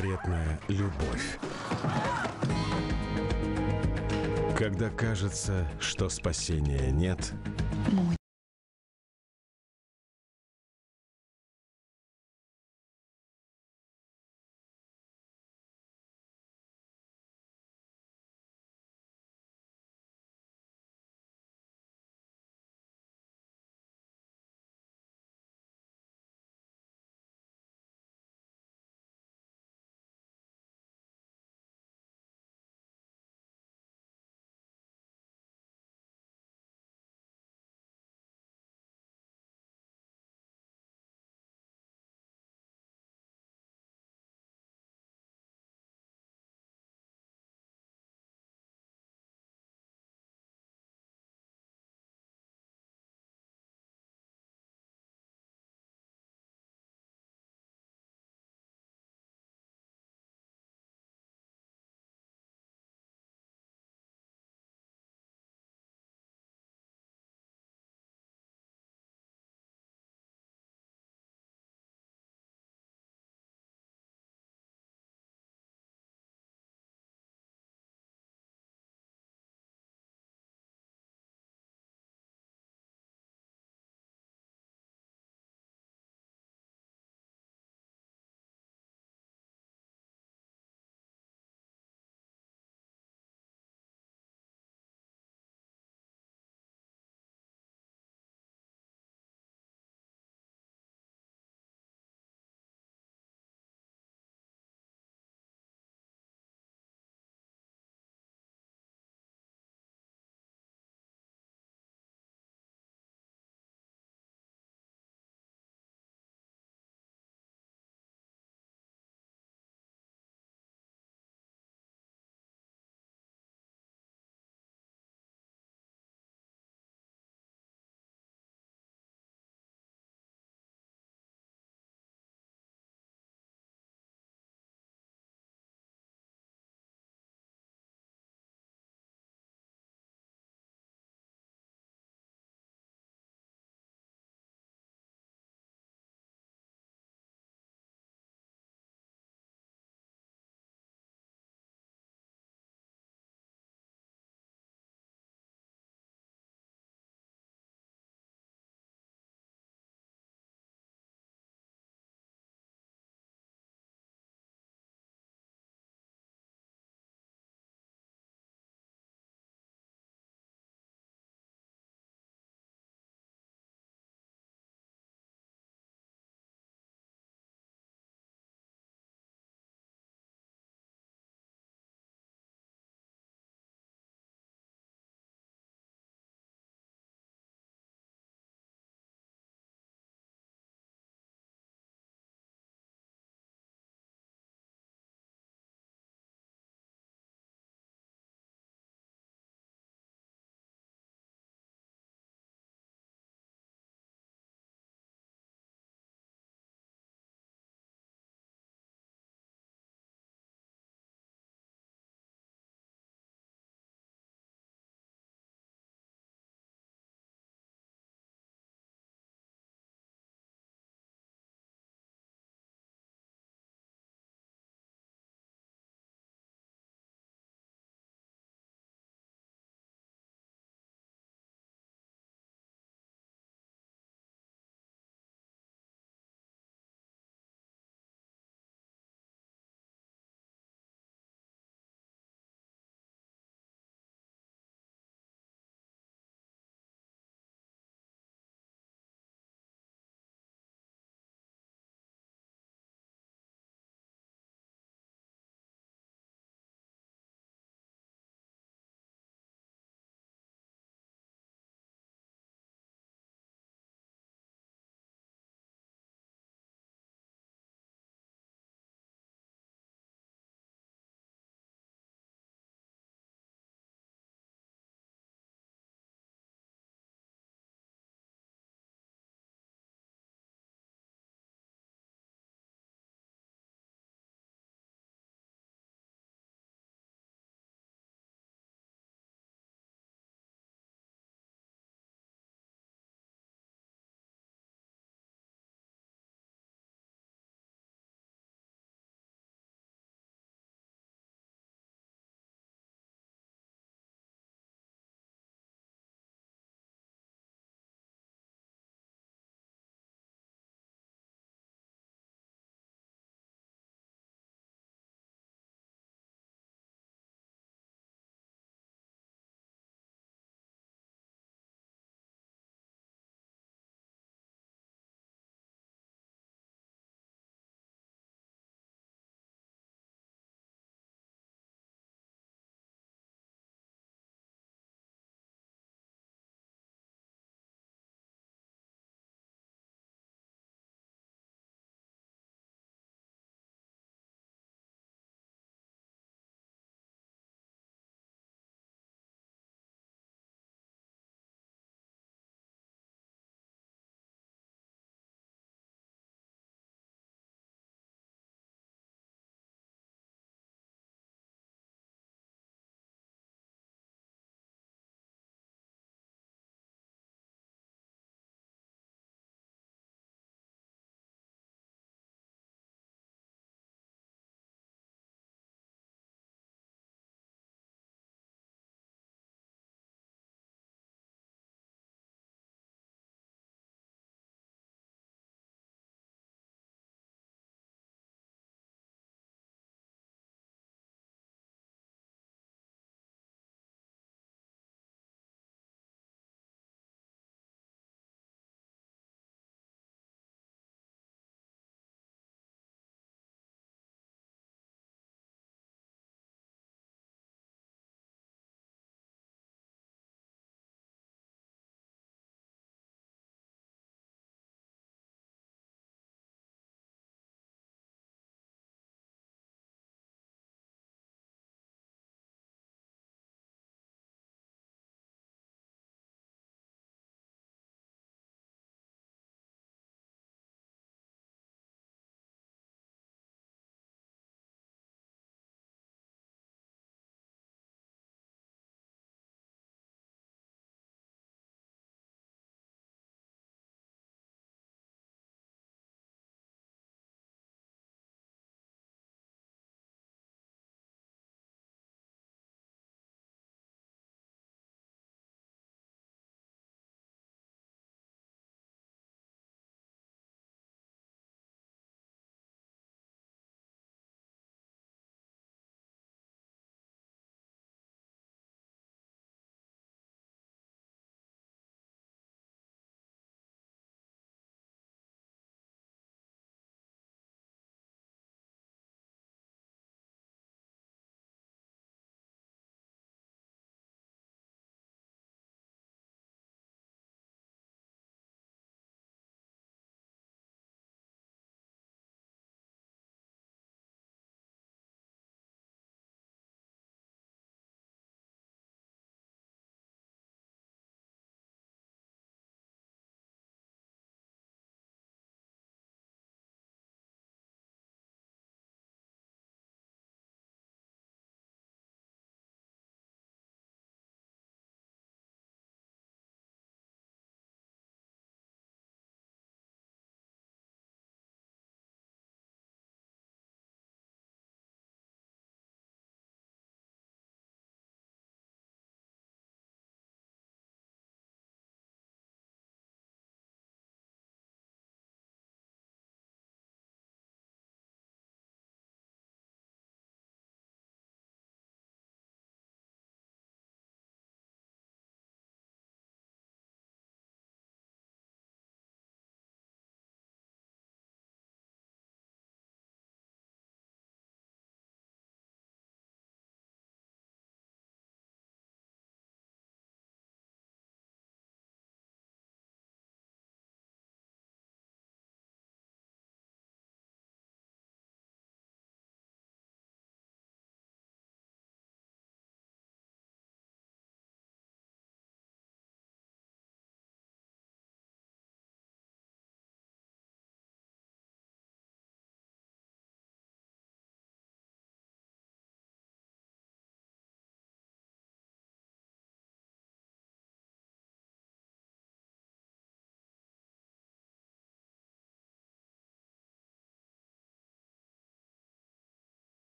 Запретная любовь. Когда кажется, что спасения нет,